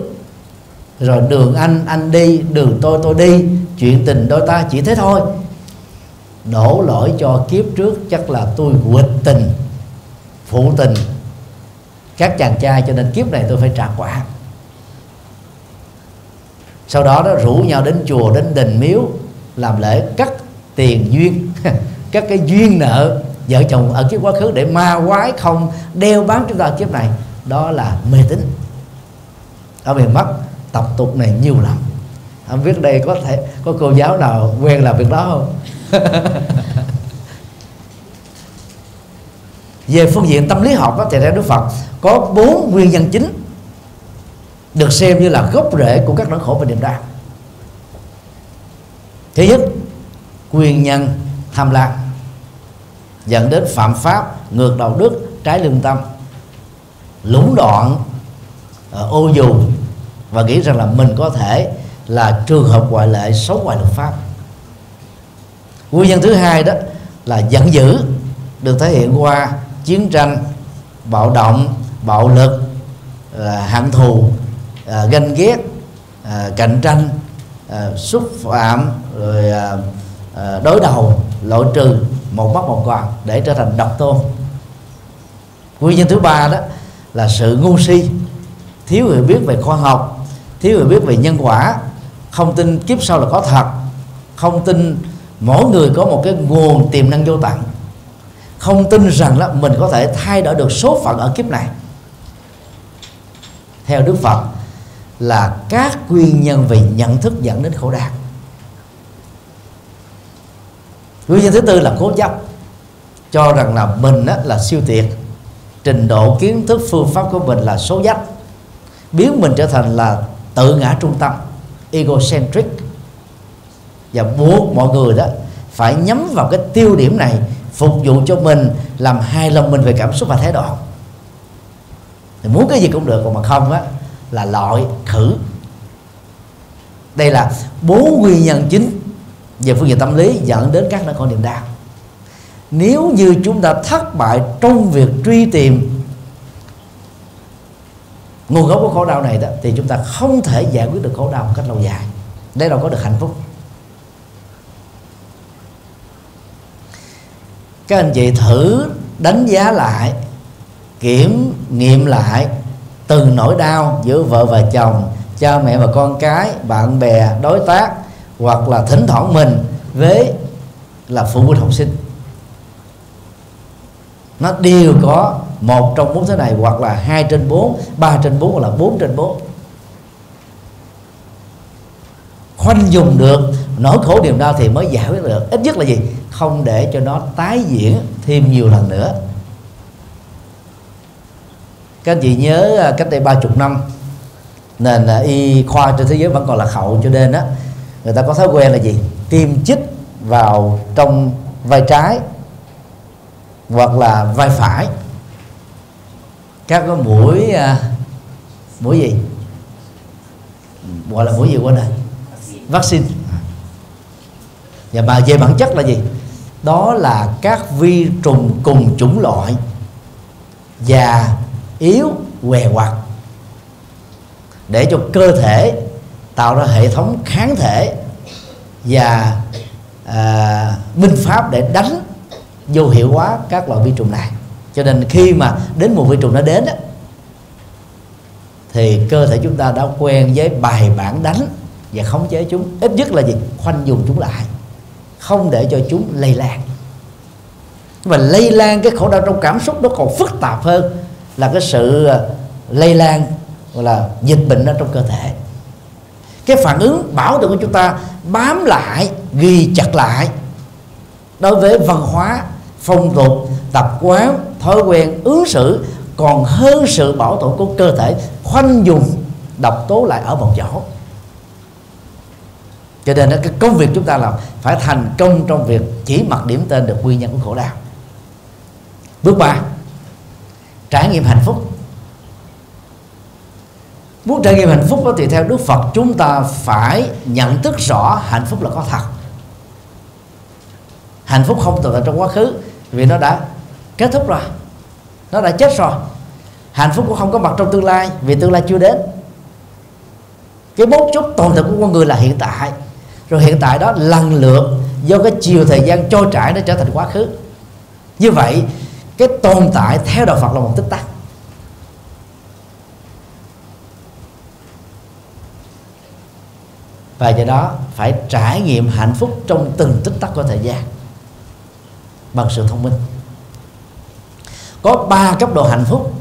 rồi đường anh anh đi đường tôi tôi đi chuyện tình đôi ta chỉ thế thôi. Đổ lỗi cho kiếp trước chắc là tôi quỵt tình phụ tình. Các chàng trai cho nên kiếp này tôi phải trả quả sau đó đó rủ nhau đến chùa đến đình miếu làm lễ cắt tiền duyên [LAUGHS] các cái duyên nợ vợ chồng ở kiếp quá khứ để ma quái không đeo bám chúng ta kiếp này. Đó là mê tín. Ở miền bắc tập tục này nhiều lắm. Không biết đây có thể có cô giáo nào quen làm việc đó không? [LAUGHS] Về phương diện tâm lý học đó, thì theo Đức Phật có bốn nguyên nhân chính được xem như là gốc rễ của các nỗi khổ và niềm đau. Thứ nhất nguyên nhân tham lam, dẫn đến phạm pháp, ngược đạo đức, trái lương tâm, lũng đoạn ờ, ô dù và nghĩ rằng là mình có thể là trường hợp ngoại lệ sống ngoài luật pháp. Nguyên nhân thứ hai đó là giận dữ được thể hiện qua chiến tranh, bạo động, bạo lực, là hận thù à, ganh ghét à, cạnh tranh à, xúc phạm rồi à, à, đối đầu loại trừ một mất một còn để trở thành độc tôn. Nguyên nhân thứ ba đó là sự ngu si thiếu hiểu biết về khoa học thiếu hiểu biết về nhân quả không tin kiếp sau là có thật không tin mỗi người có một cái nguồn tiềm năng vô tận không tin rằng là mình có thể thay đổi được số phận ở kiếp này. Theo đức phật là các nguyên nhân về nhận thức dẫn đến khổ đau. Nguyên nhân thứ tư là cố chấp cho rằng là mình á, là siêu tuyệt trình độ kiến thức phương pháp của mình là số dách biến mình trở thành là tự ngã trung tâm egocentric. Và buộc mọi người đó phải nhắm vào cái tiêu điểm này phục vụ cho mình làm hài lòng mình về cảm xúc và thái độ. Thì muốn cái gì cũng được còn mà không á là loại khử. Đây là bốn nguyên nhân chính về phương diện tâm lý dẫn đến các nỗi khổ niềm đau. Nếu như chúng ta thất bại trong việc truy tìm nguồn gốc của khổ đau này đó, thì chúng ta không thể giải quyết được khổ đau một cách lâu dài. Để đâu có được hạnh phúc. Các anh chị thử đánh giá lại, kiểm nghiệm lại từng nỗi đau giữa vợ và chồng, cha mẹ và con cái, bạn bè, đối tác, hoặc là thỉnh thoảng mình với là phụ huynh học sinh. Nó đều có một trong bốn thế này, hoặc là hai trên bốn, ba trên bốn, hoặc là bốn trên bốn. Khoanh dùng được nỗi khổ niềm đau thì mới giải quyết được. Ít nhất là gì? Không để cho nó tái diễn thêm nhiều lần nữa các anh chị nhớ à, cách đây ba chục năm, nền à, y khoa trên thế giới vẫn còn là hậu cho nên á, người ta có thói quen là gì? Tiêm chích vào trong vai trái hoặc là vai phải. Các cái mũi à, mũi gì? Gọi là mũi gì quên rồi? Vaccine. Và mà về bản chất là gì? Đó là các vi trùng cùng chủng loại và yếu què quặt để cho cơ thể tạo ra hệ thống kháng thể và à, binh pháp để đánh vô hiệu hóa các loại vi trùng này. Cho nên khi mà đến mùa vi trùng nó đến đó, thì cơ thể chúng ta đã quen với bài bản đánh và khống chế chúng. Ít nhất là gì? Khoanh dùng chúng lại. Không để cho chúng lây lan. Và lây lan cái khổ đau trong cảm xúc nó còn phức tạp hơn là cái sự ờ, lây lan, gọi là, dịch bệnh ở trong cơ thể. Cái phản ứng bảo vệ của chúng ta bám lại, ghi chặt lại. Đối với văn hóa, phong tục, tập quán, thói quen, ứng xử, còn hơn sự bảo tồn của cơ thể, khoanh dùng độc tố lại ở một chỗ cho nên cái công việc chúng ta làm phải thành công trong việc chỉ mặc điểm tên được nguyên nhân của khổ đau. Bước ba trải nghiệm hạnh phúc. Muốn trải nghiệm hạnh phúc đó thì theo Đức Phật chúng ta phải nhận thức rõ hạnh phúc là có thật. Hạnh phúc không tồn tại trong quá khứ vì nó đã kết thúc rồi, nó đã chết rồi. Hạnh phúc cũng không có mặt trong tương lai vì tương lai chưa đến. Cái bốt chốt tồn tại của con người là hiện tại. Rồi hiện tại đó, lần lượt, do cái chiều thời gian trôi trải nó trở thành quá khứ. Như vậy cái tồn tại theo đạo Phật là một tích tắc. Và do đó phải trải nghiệm hạnh phúc trong từng tích tắc của thời gian bằng sự thông minh. Có ba cấp độ hạnh phúc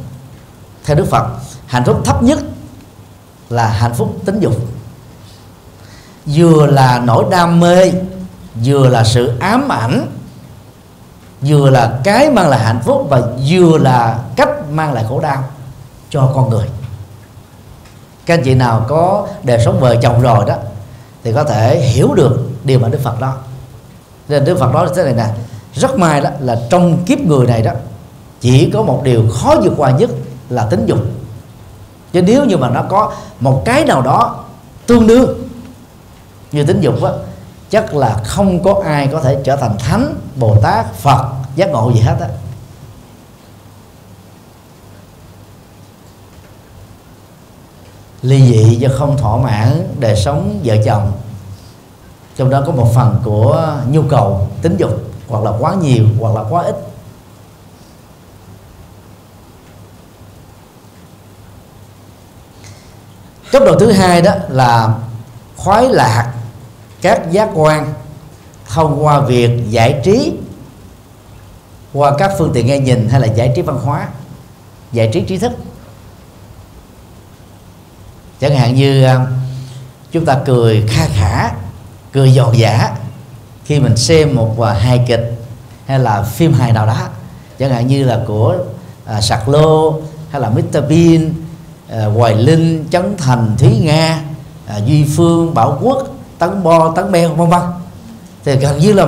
theo Đức Phật. Hạnh phúc thấp nhất là hạnh phúc tính dục. Vừa là nỗi đam mê, vừa là sự ám ảnh vừa là cái mang lại hạnh phúc và vừa là cách mang lại khổ đau cho con người. Các anh chị nào có đời sống vợ chồng rồi đó, thì có thể hiểu được điều mà Đức Phật đó nên Đức Phật nói thế này nè, rất may đó là trong kiếp người này đó, chỉ có một điều khó vượt qua nhất là tính dục chứ nếu như mà nó có một cái nào đó tương đương như tính dục á chắc là không có ai có thể trở thành thánh, bồ tát, phật, giác ngộ gì hết á. Ly dị do không thỏa mãn, đời sống vợ chồng. Trong đó có một phần của nhu cầu, tính dục, hoặc là quá nhiều, hoặc là quá ít. Cấp độ thứ hai đó là khoái lạc các giác quan thông qua việc giải trí qua các phương tiện nghe nhìn hay là giải trí văn hóa giải trí trí thức. Chẳng hạn như à, chúng ta cười kha khả cười giòn giả khi mình xem một và hài kịch hay là phim hài nào đó. Chẳng hạn như là của à, sạc lô hay là Mr Bean à, Hoài Linh Trấn Thành Thúy Nga à, Duy Phương Bảo Quốc. Tấn Bo, Tấn Beo, vân vân. Thì gần như là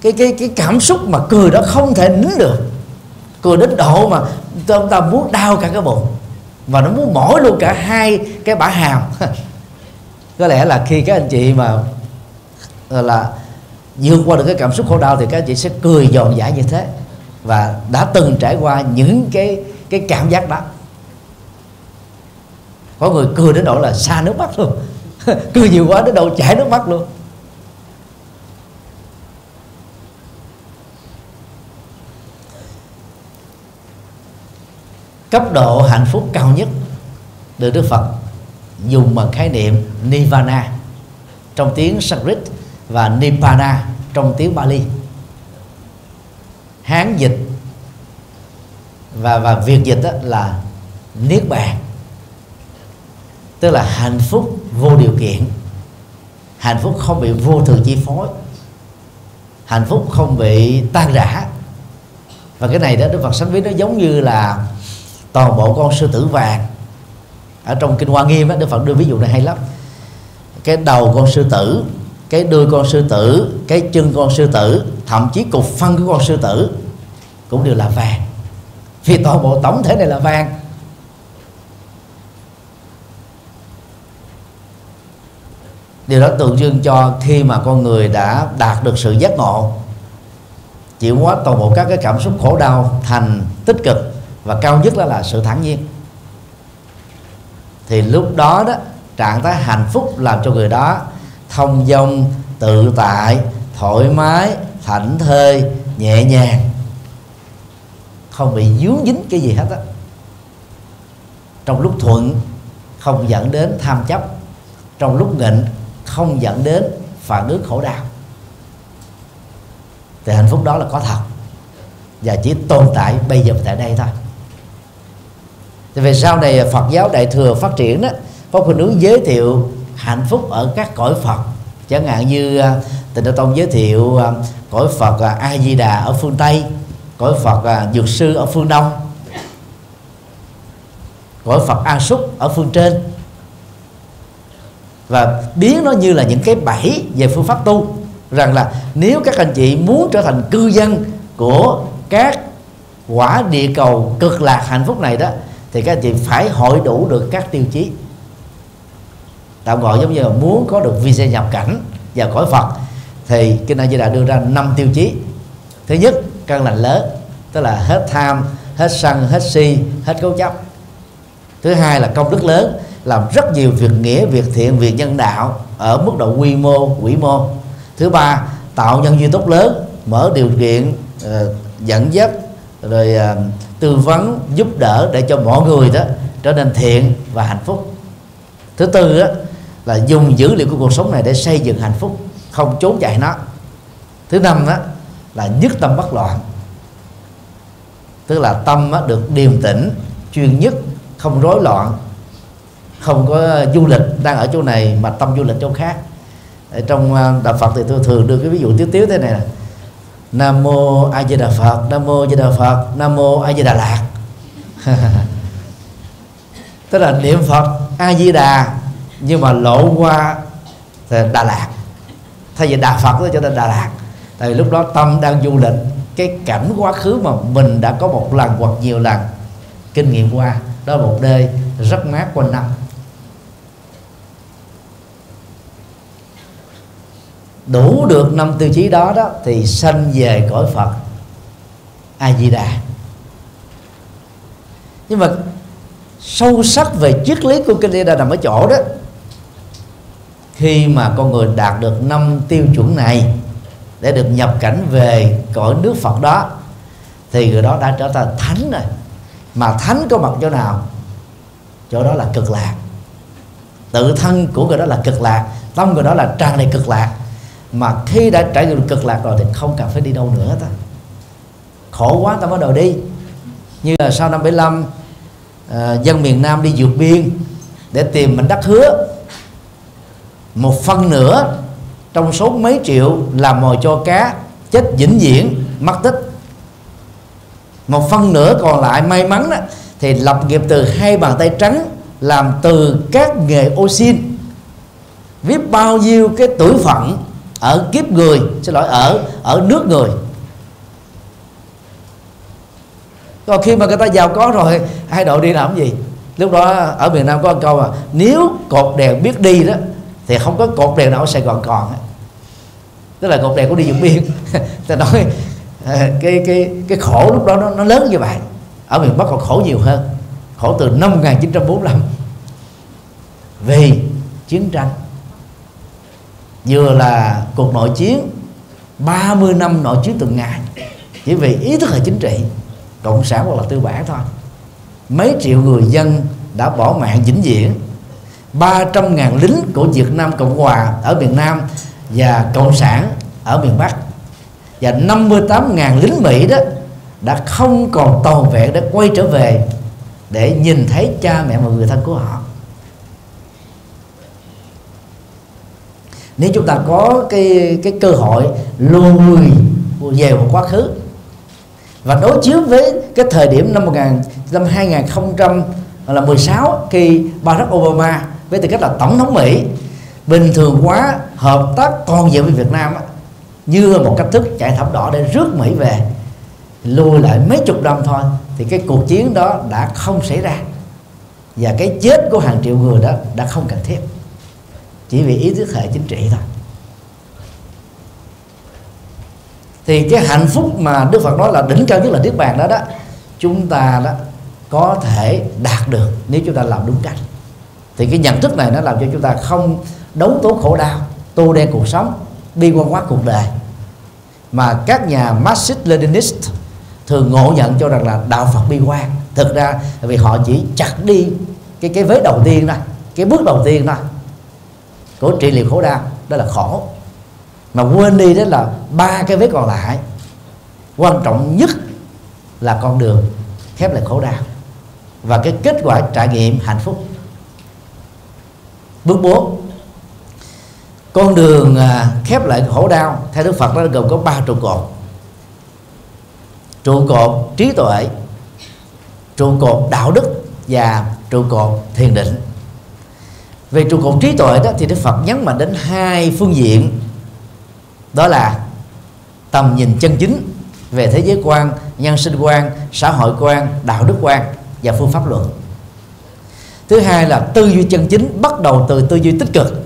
cái cái cái cảm xúc mà cười đó không thể nín được. Cười đến độ mà chúng ta muốn đau cả cái bụng. Và nó muốn mỏi luôn cả hai cái bả hàm. [LAUGHS] Có lẽ là khi các anh chị mà ờ, là vượt qua được cái cảm xúc khổ đau thì các anh chị sẽ cười giòn giả như thế. Và đã từng trải qua những cái cái cảm giác đó. Có người cười đến độ là xa nước mắt luôn. [LAUGHS] cười nhiều quá đến đầu chảy nước mắt luôn. Cấp độ hạnh phúc cao nhất được Đức Phật dùng bằng khái niệm Nirvana trong tiếng Sanskrit và Nibbana trong tiếng Bali. Hán dịch và và việc dịch đó là niết bàn tức là hạnh phúc vô điều kiện. Hạnh phúc không bị vô thường chi phối. Hạnh phúc không bị tan rã. Và cái này đó Đức Phật sánh ví nó giống như là toàn bộ con sư tử vàng. Ở trong kinh Hoa Nghiêm đó, Đức Phật đưa ví dụ này hay lắm. Cái đầu con sư tử cái đuôi con sư tử cái chân con sư tử thậm chí cục phân của con sư tử cũng đều là vàng. Vì toàn bộ tổng thể này là vàng. Điều đó tượng trưng cho khi mà con người đã đạt được sự giác ngộ. Chịu hóa toàn bộ các cái cảm xúc khổ đau thành tích cực và cao nhất đó là sự thản nhiên. Thì lúc đó đó, trạng thái hạnh phúc làm cho người đó thông dong, tự tại, thoải mái, thảnh thơi, nhẹ nhàng. Không bị dướng dính cái gì hết á. Trong lúc thuận, không dẫn đến tham chấp. Trong lúc nghịch không dẫn đến phản ứng khổ đau. Thì hạnh phúc đó là có thật, và chỉ tồn tại bây giờ tại đây thôi. Thì về sau này Phật giáo Đại thừa phát triển đó, có khuynh hướng giới thiệu hạnh phúc ở các cõi Phật. Chẳng hạn như à, Tịnh Độ Tông giới thiệu à, cõi Phật à, A Di Đà ở phương Tây, cõi Phật Dược Sư ở phương Đông, cõi Phật A Súc ở phương trên và biến nó như là những cái bẫy về phương pháp tu. Rằng là nếu các anh chị muốn trở thành cư dân của các quả địa cầu cực lạc hạnh phúc này đó, thì các anh chị phải hội đủ được các tiêu chí. Tạm gọi giống như là muốn có được visa nhập cảnh vào cõi Phật, thì kinh A Di Đà đưa ra năm tiêu chí. Thứ nhất, căn lành lớn, tức là hết tham, hết sân, hết si, hết cấu chấp thứ hai là công đức lớn làm rất nhiều việc nghĩa việc thiện việc nhân đạo ở mức độ quy mô quỹ mô. Thứ ba tạo nhân duyên tốt lớn mở điều kiện uh, dẫn dắt rồi uh, tư vấn giúp đỡ để cho mọi người đó trở nên thiện và hạnh phúc. Thứ tư đó, là dùng dữ liệu của cuộc sống này để xây dựng hạnh phúc không trốn chạy nó. Thứ năm đó là nhất tâm bất loạn tức là tâm được điềm tĩnh chuyên nhất không rối loạn không có du lịch đang ở chỗ này mà tâm du lịch chỗ khác. Ở trong à, đạo Phật thì tôi thường đưa cái ví dụ tiếu tiếu thế này là Nam mô A Di Đà Phật, Nam mô A Di Đà Phật, Nam mô A Di Đà Lạt. [LAUGHS] Tức là niệm Phật A Di Đà nhưng mà lộ qua Đà Lạt. Thay vì Đà Phật cho nên Đà Lạt. Tại vì lúc đó tâm đang du lịch, cái cảnh quá khứ mà mình đã có một lần hoặc nhiều lần kinh nghiệm qua, đó là một nơi rất mát quanh năm. Đủ được năm tiêu chí đó đó, thì sanh về cõi Phật. A Di Đà. Nhưng mà sâu sắc về triết lý của kinh Đà nằm ở chỗ đó. Khi mà con người đạt được năm tiêu chuẩn này để được nhập cảnh về cõi nước Phật đó, thì người đó đã trở thành thánh rồi. Mà thánh có mặt chỗ nào? Chỗ đó là cực lạc. Tự thân của người đó là cực lạc tâm người đó là tràn đầy cực lạc mà khi đã trải nghiệm cực lạc rồi thì không cần phải đi đâu nữa ta. Khổ quá ta bắt đầu đi. Như là sau năm 75 à, ờ, dân miền Nam đi vượt biên để tìm mảnh đất hứa. Một phân nửa trong số mấy triệu làm mồi cho cá chết vĩnh viễn mất tích. Một phân nửa còn lại may mắn đó, thì lập nghiệp từ hai bàn tay trắng làm từ các nghề ô xin. Biết bao nhiêu cái tuổi phận ở kiếp người xin lỗi ở ở nước người. Còn khi mà người ta giàu có rồi hai đội đi làm gì? Lúc đó ở miền nam có một câu mà nếu cột đèn biết đi đó thì không có cột đèn nào ở sài gòn còn. Tức là cột đèn của đi Dụng biên. [LAUGHS] Ta nói ờ, cái cái cái khổ lúc đó nó, nó lớn như vậy. Ở miền bắc còn khổ nhiều hơn khổ từ năm 1945 vì chiến tranh vừa là cuộc nội chiến 30 năm nội chiến từng ngày, chỉ vì ý thức hệ chính trị, cộng sản hoặc là tư bản thôi. Mấy triệu người dân đã bỏ mạng vĩnh viễn. 300 ngàn lính của Việt Nam Cộng Hòa ở miền Nam và Cộng sản ở miền Bắc. Và 58 ngàn lính Mỹ đó đã không còn toàn vẹn để quay trở về để nhìn thấy cha mẹ và người thân của họ. Nếu chúng ta có cái cái cơ hội lùi người về một quá khứ. Và đối chiếu với cái thời điểm năm 1000 năm 2016 khi Barack Obama, với tư cách là tổng thống Mỹ, bình thường quá hợp tác toàn diện với Việt Nam như một cách thức chạy thảm đỏ để rước Mỹ về, lùi lại mấy chục năm thôi, thì cái cuộc chiến đó đã không xảy ra. Và cái chết của hàng triệu người đó đã không cần thiết chỉ vì ý thức hệ chính trị thôi. Thì cái hạnh phúc mà Đức Phật nói là đỉnh cao nhất là niết bàn đó đó, chúng ta đó có thể đạt được nếu chúng ta làm đúng cách. Thì cái nhận thức này nó làm cho chúng ta không đấu tố khổ đau, tô đen cuộc sống, bi quan hóa cuộc đời. Mà các nhà Marxist Leninist thường ngộ nhận cho rằng là đạo Phật bi quan. Thực ra vì họ chỉ chặt đi cái cái vế đầu tiên thôi, cái bước đầu tiên thôi của trị liệu khổ đau, đó là khổ. Mà quên đi đó là ba cái vế còn lại. Quan trọng nhất là con đường khép lại khổ đau. Và cái kết quả trải nghiệm hạnh phúc. Bước 4 con đường à, khép lại khổ đau. Theo Đức Phật nó gồm có ba trụ cột. Trụ cột trí tuệ, trụ cột đạo đức và trụ cột thiền định về trụ cột trí tuệ đó thì Đức Phật nhấn mạnh đến hai phương diện. Đó là tầm nhìn chân chính về thế giới quan, nhân sinh quan, xã hội quan, đạo đức quan và phương pháp luận. Thứ hai là tư duy chân chính bắt đầu từ tư duy tích cực.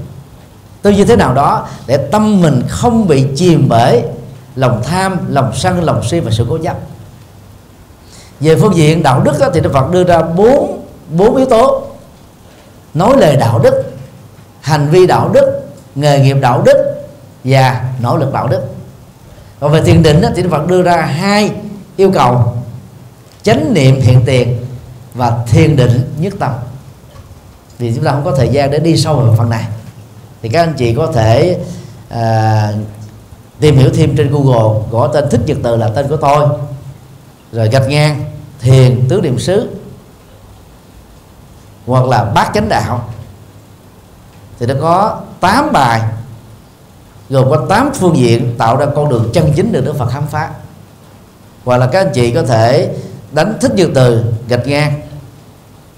Tư duy thế nào đó để tâm mình không bị chìm bởi lòng tham, lòng sân, lòng si và sự cố chấp. Về phương diện đạo đức thì Đức Phật đưa ra bốn bốn yếu tố nói lời đạo đức hành vi đạo đức nghề nghiệp đạo đức và nỗ lực đạo đức. Còn về thiền định thì Đức Phật đưa ra hai yêu cầu chánh niệm hiện tiền và thiền định nhất tâm. Vì chúng ta không có thời gian để đi sâu vào phần này. Thì các anh chị có thể à, tìm hiểu thêm trên Google gõ tên thích nhật từ là tên của tôi. Rồi gạch ngang thiền tứ niệm xứ hoặc là bát chánh đạo, thì nó có 8 bài, gồm có 8 phương diện tạo ra con đường chân chính được Đức Phật khám phá. Hoặc là các anh chị có thể đánh thích như từ, gạch ngang,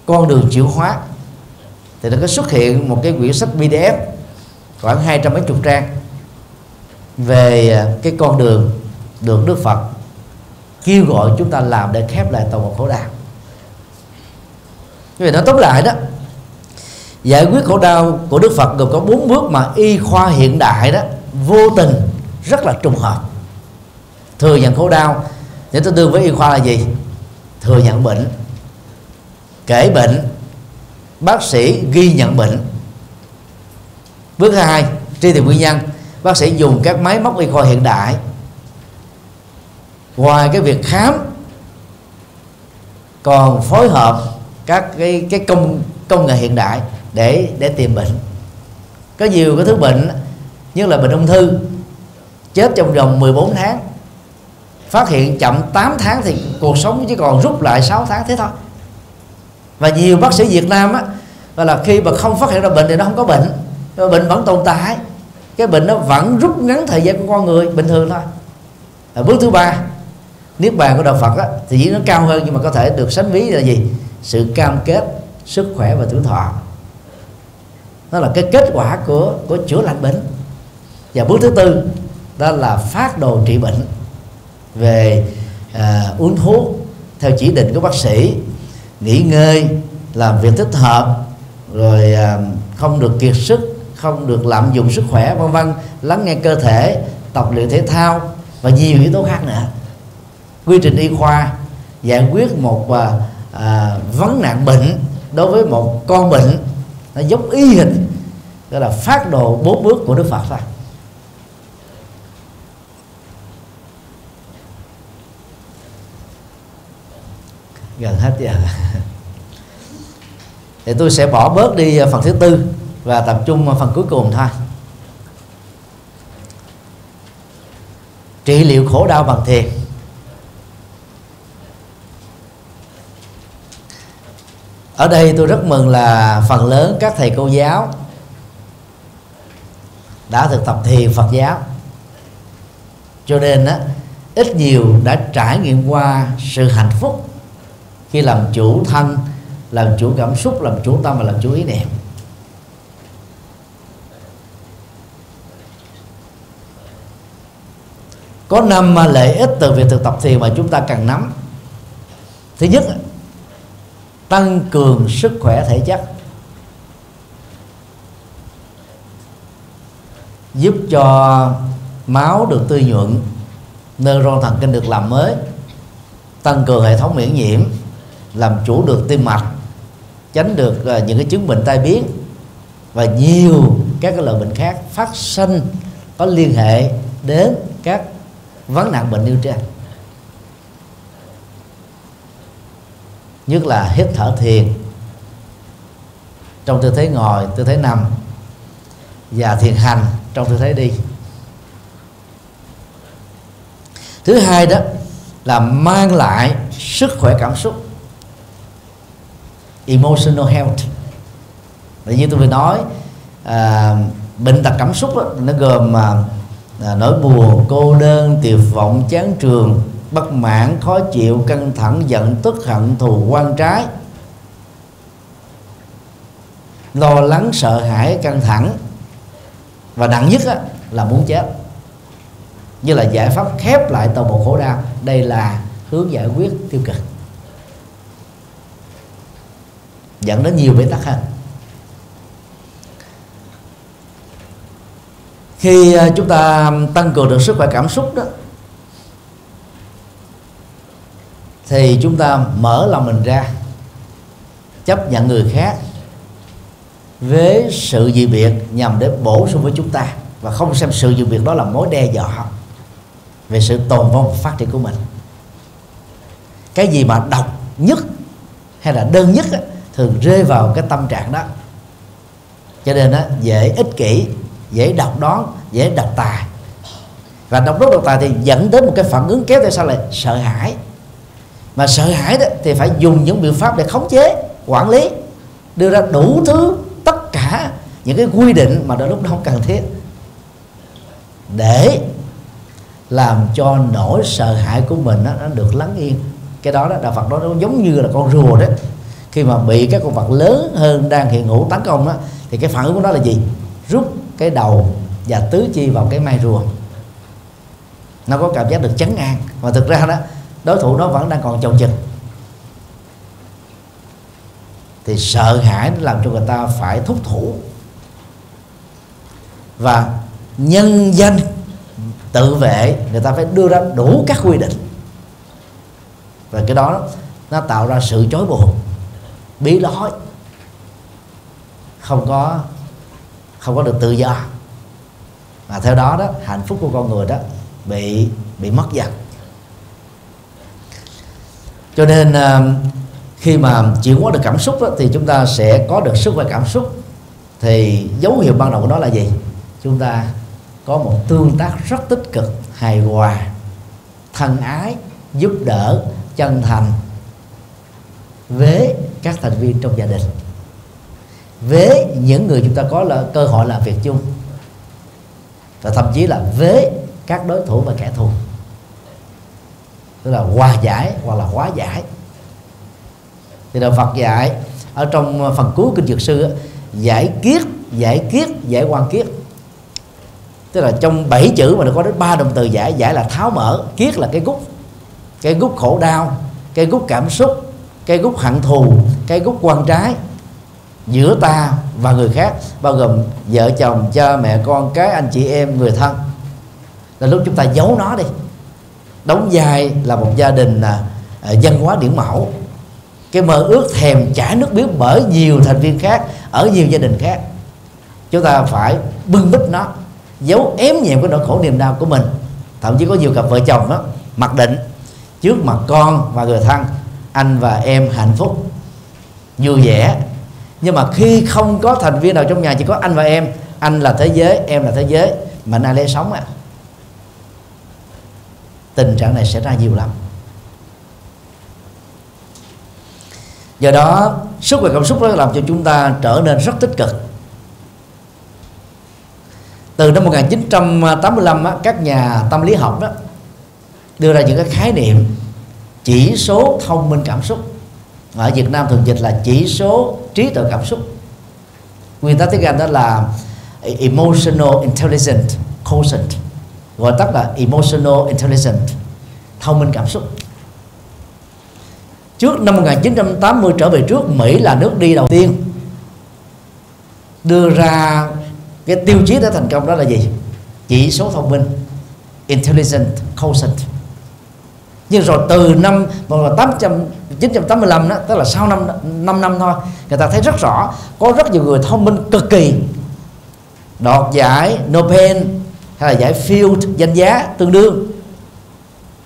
con đường chịu hóa. Thì nó có xuất hiện một cái quyển sách PDF khoảng hai trăm mấy chục trang, về à, cái con đường được Đức Phật kêu gọi chúng ta làm để khép lại toàn bộ khổ đạo đau vì nó tóm lại đó, giải quyết khổ đau của Đức Phật gồm có bốn bước mà y khoa hiện đại đó, vô tình, rất là trùng hợp. Thừa nhận khổ đau để tôi đưa với y khoa là gì? Thừa nhận bệnh. Kể bệnh, bác sĩ ghi nhận bệnh. Bước hai truy tìm nguyên nhân, bác sĩ dùng các máy móc y khoa hiện đại. Ngoài cái việc khám, còn phối hợp các cái cái công công nghệ hiện đại để để tìm bệnh. Có nhiều cái thứ bệnh như là bệnh ung thư chết trong vòng 14 tháng. Phát hiện chậm 8 tháng thì cuộc sống chỉ còn rút lại 6 tháng thế thôi. Và nhiều bác sĩ Việt Nam á là khi mà không phát hiện ra bệnh thì nó không có bệnh bệnh vẫn tồn tại. Cái bệnh nó vẫn rút ngắn thời gian của con người bình thường thôi. Ở bước thứ ba niết bàn của đạo Phật á, thì nó cao hơn nhưng mà có thể được sánh ví là gì? Sự cam kết sức khỏe và tuổi thọ. Đó là cái kết quả của của chữa lành bệnh. Và bước thứ tư đó là phát đồ trị bệnh về à, uống thuốc theo chỉ định của bác sĩ nghỉ ngơi làm việc thích hợp rồi à, không được kiệt sức không được lạm dụng sức khỏe vân vân lắng nghe cơ thể tập luyện thể thao và nhiều yếu tố khác nữa. Quy trình y khoa giải quyết một à, à, vấn nạn bệnh đối với một con bệnh nó giống y hình gọi là phát đồ bốn bước của đức phật thôi. Gần hết giờ [LAUGHS] thì tôi sẽ bỏ bớt đi phần thứ tư và tập trung phần cuối cùng thôi. Trị liệu khổ đau bằng thiền. Ở đây tôi rất mừng là phần lớn các thầy cô giáo đã thực tập thiền Phật giáo. Cho nên á, ít nhiều đã trải nghiệm qua sự hạnh phúc khi làm chủ thân làm chủ cảm xúc làm chủ tâm và làm chủ ý niệm. Có năm lợi ích từ việc thực tập thiền mà chúng ta cần nắm. Thứ nhất tăng cường sức khỏe thể chất, giúp cho máu được tươi nhuận neuron thần kinh được làm mới, tăng cường hệ thống miễn nhiễm, làm chủ được tim mạch, tránh được à, những cái chứng bệnh tai biến và nhiều các cái loại bệnh khác phát sinh có liên hệ đến các vấn nạn bệnh nêu trên. Nhất là hít thở thiền. Trong tư thế ngồi tư thế nằm. Và thiền hành trong tư thế đi. Thứ hai đó là mang lại sức khỏe cảm xúc. Emotional health. Bởi như tôi vừa nói à, bệnh tật cảm xúc đó, nó gồm à, à nỗi buồn cô đơn tuyệt vọng chán trường bất mãn khó chịu căng thẳng giận tức hận thù quan trái. Lo lắng sợ hãi căng thẳng. Và nặng nhất á, là muốn chết. Như là giải pháp khép lại toàn bộ khổ đau. Đây là hướng giải quyết tiêu cực. Dẫn đến nhiều bế tắc hơn khi à, chúng ta à, tăng cường được sức khỏe cảm xúc đó thì chúng ta mở lòng mình ra chấp nhận người khác với sự dị biệt nhằm để bổ sung với chúng ta và không xem sự dị biệt đó là mối đe dọa về sự tồn vong và phát triển của mình. Cái gì mà độc nhất hay là đơn nhất thường rơi vào cái tâm trạng đó. Cho nên đó, dễ ích kỷ dễ độc đoán dễ độc tài. Và độc đoán độc tài thì dẫn đến một cái phản ứng kéo theo sau là sợ hãi? Mà sợ hãi đó thì phải dùng những biện pháp để khống chế quản lý đưa ra đủ thứ tất cả những cái quy định mà đôi lúc nó không cần thiết. Để làm cho nỗi sợ hãi của mình đó, nó được lắng yên. Cái đó đó đạo Phật đó nó giống như là con rùa đó. Khi mà bị các con vật lớn hơn đang hiện hữu tấn công đó thì cái phản ứng của nó là gì? Rút cái đầu và tứ chi vào cái mai rùa. Nó có cảm giác được chấn an. Mà thực ra đó đối thủ nó vẫn đang còn chồng chừng. Thì sợ hãi nó làm cho người ta phải thúc thủ. Và nhân danh, tự vệ, người ta phải đưa ra đủ các quy định. Và cái đó nó tạo ra sự chối buộc, bí đói không có không có được tự do. Và theo đó đó, hạnh phúc của con người đó bị bị mất dần cho nên ờ, khi mà chuyển hóa được cảm xúc đó, thì chúng ta sẽ có được sức khỏe cảm xúc. Thì dấu hiệu ban đầu của nó là gì? Chúng ta có một tương tác rất tích cực hài hòa thân ái giúp đỡ chân thành với các thành viên trong gia đình. Với những người chúng ta có là cơ hội làm việc chung. Và thậm chí là với các đối thủ và kẻ thù tức là hòa giải hoặc là hóa giải. Thì đạo Phật dạy ở trong ờ, phần cuối kinh dược sư giải kiết giải kiết, giải quan kiết. Tức là trong bảy chữ mà nó có đến ba động từ giải giải là tháo mở, kiết là cái gút. Cái gút khổ đau, cái gút cảm xúc, cái gút hận thù, cái gút quan trái giữa ta và người khác, bao gồm vợ chồng, cha mẹ, con, cái anh chị em, người thân. Là lúc chúng ta giấu nó đi đóng vai là một gia đình à, à, văn hóa điển mẫu. Cái mơ ước thèm trả nước biếc bởi nhiều thành viên khác ở nhiều gia đình khác. Chúng ta phải bưng bít nó giấu ém nhẹm cái nỗi khổ niềm đau của mình. Thậm chí có nhiều cặp vợ chồng đó mặc định trước mặt con và người thân anh và em hạnh phúc vui vẻ. Nhưng mà khi không có thành viên nào trong nhà chỉ có anh và em anh là thế giới em là thế giới mà ai lấy sống à tình trạng này sẽ ra nhiều lắm. Do đó sức khỏe cảm xúc đó làm cho chúng ta trở nên rất tích cực. Từ năm 1985 á, các nhà tâm lý học đó đưa ra những cái khái niệm chỉ số thông minh cảm xúc. Ở Việt Nam thường dịch là chỉ số trí tuệ cảm xúc. Nguyên tắc tiếng Anh đó là emotional intelligence quotient gọi tắt là emotional intelligence, thông minh cảm xúc. Trước năm 1980 trở về trước, Mỹ là nước đi đầu tiên đưa ra cái tiêu chí để thành công đó là gì? Chỉ số thông minh, intelligent quotient nhưng rồi từ năm 1985 đó, tức là sau năm 5 năm thôi, người ta thấy rất rõ, có rất nhiều người thông minh cực kỳ, đoạt giải Nobel hay là giải Field danh giá tương đương.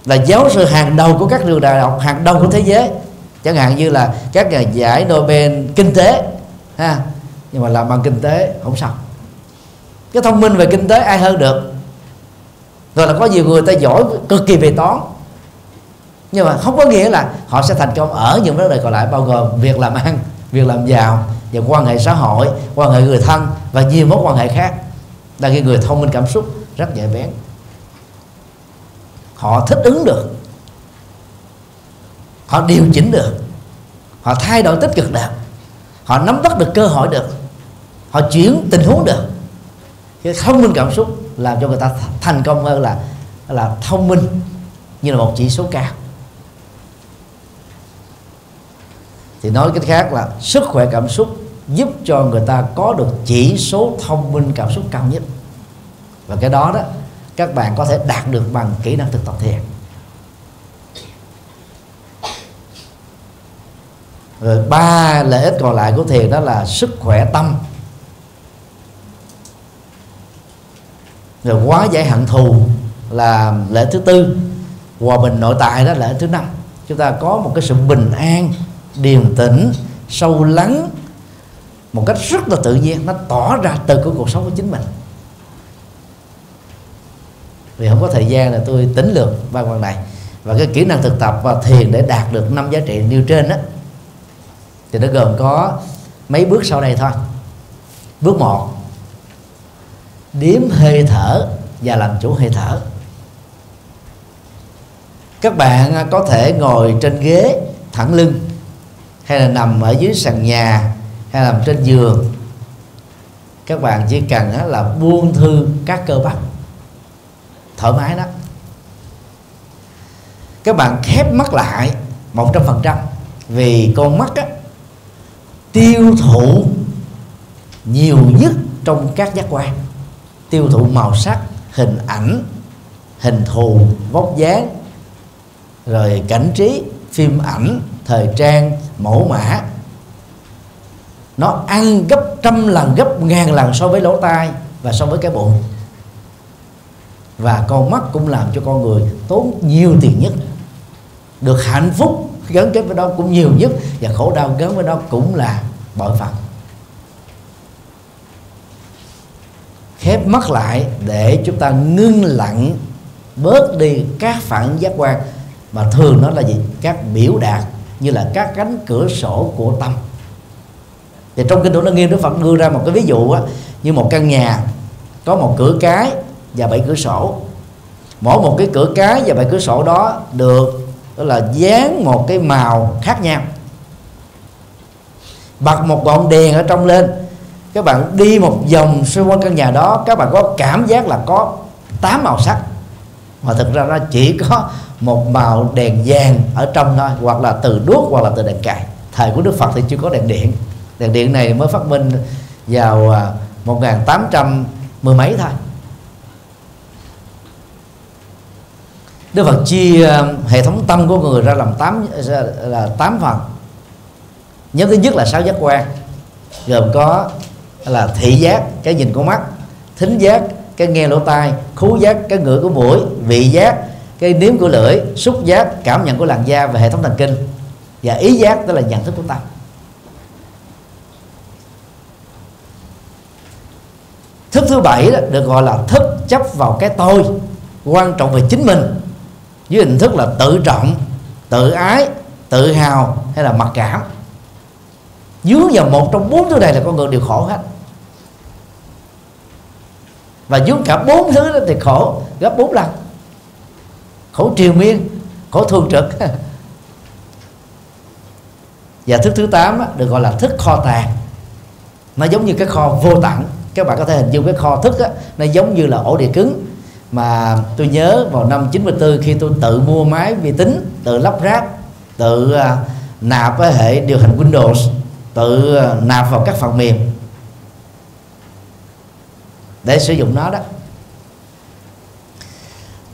Là giáo sư hàng đầu của các trường đại học, hàng đầu của thế giới. Chẳng hạn như là các nhà giải Nobel kinh tế, ha. Nhưng mà làm bằng kinh tế, không sao. Cái thông minh về kinh tế ai hơn được? Rồi là có nhiều người ta giỏi cực kỳ về toán. Nhưng mà không có nghĩa là họ sẽ thành công ở những vấn đề còn lại, bao gồm việc làm ăn, việc làm giàu, và quan hệ xã hội, quan hệ người thân, và nhiều mối quan hệ khác. Là cái người thông minh cảm xúc rất nhạy bén. Họ thích ứng được. Họ điều chỉnh được. Họ thay đổi tích cực được họ nắm bắt được cơ hội được. Họ chuyển tình huống được. Cái thông minh cảm xúc làm cho người ta thành công hơn là là thông minh như là một chỉ số cao. Thì nói cách khác là sức khỏe cảm xúc giúp cho người ta có được chỉ số thông minh cảm xúc cao nhất và cái đó đó, các bạn có thể đạt được bằng kỹ năng thực tập thiền. Rồi ba lợi ích còn lại của thiền đó là sức khỏe tâm. Rồi quá giải hận thù là lễ thứ tư. Hòa bình nội tại đó là lễ thứ năm. Chúng ta có một cái sự bình an, điềm tĩnh, sâu lắng một cách rất là tự nhiên. Nó tỏ ra từ cái cuộc sống của chính mình vì không có thời gian là tôi tính lược ba quan này. Và cái kỹ năng thực tập và thiền để đạt được năm giá trị nêu trên đó thì nó gồm có mấy bước sau đây thôi. Bước một, điếm hơi thở và làm chủ hơi thở. Các bạn có thể ngồi trên ghế thẳng lưng, hay là nằm ở dưới sàn nhà, hay nằm trên giường. Các bạn chỉ cần là buông thư các cơ bắp thoải mái đó. Các bạn khép mắt lại một trăm phần trăm vì con mắt á, tiêu thụ nhiều nhất trong các giác quan. Tiêu thụ màu sắc hình ảnh hình thù vóc dáng rồi cảnh trí phim ảnh thời trang mẫu mã. Nó ăn gấp trăm lần gấp ngàn lần so với lỗ tai và so với cái bụng và con mắt cũng làm cho con người tốn nhiều tiền nhất được hạnh phúc gắn kết với đó cũng nhiều nhất và khổ đau gắn với đó cũng là bội phận. Khép mắt lại để chúng ta ngưng lặng bớt đi các phản giác quan mà thường nó là gì? Các biểu đạt như là các cánh cửa sổ của tâm. Thì trong kinh thủ nó nghiêm đức phật đưa ra một cái ví dụ á, như một căn nhà có một cửa cái và bảy cửa sổ. Mỗi một cái cửa cái và bảy cửa sổ đó được đó là dán một cái màu khác nhau. Bật một ngọn đèn ở trong lên. Các bạn đi một vòng xung quanh căn nhà đó, các bạn có cảm giác là có tám màu sắc. Mà thực ra nó chỉ có một màu đèn vàng ở trong thôi, hoặc là từ đuốc, hoặc là từ đèn cài. Thời của Đức Phật thì chưa có đèn điện. Đèn điện này mới phát minh vào à, một tám trăm mười mấy thôi. Đức Phật chia ờ, hệ thống tâm của người ra làm tám là tám phần. Nhóm thứ nhất là sáu giác quan, gồm có là thị giác, cái nhìn của mắt, thính giác, cái nghe lỗ tai, khú giác, cái ngửi của mũi, vị giác, cái nếm của lưỡi, xúc giác, cảm nhận của làn da và hệ thống thần kinh. Và ý giác, tức là nhận thức của tâm. Thức thứ bảy đó được gọi là thức chấp vào cái tôi, quan trọng về chính mình với hình thức là tự trọng tự ái tự hào hay là mặc cảm. Dướng vào một trong bốn thứ này là con người đều khổ hết. Và dướng cả bốn thứ đó thì khổ gấp bốn lần. Khổ triều miên khổ thường trực. [LAUGHS] Và thức thứ tám được gọi là thức kho tàng. Nó giống như cái kho vô tận. Các bạn có thể hình dung cái kho thức á, nó giống như là ổ địa cứng mà tôi nhớ vào năm 94 khi tôi tự mua máy vi tính, tự lắp ráp, tự à, nạp cái hệ điều hành Windows, tự à, nạp vào các phần mềm để sử dụng nó đó.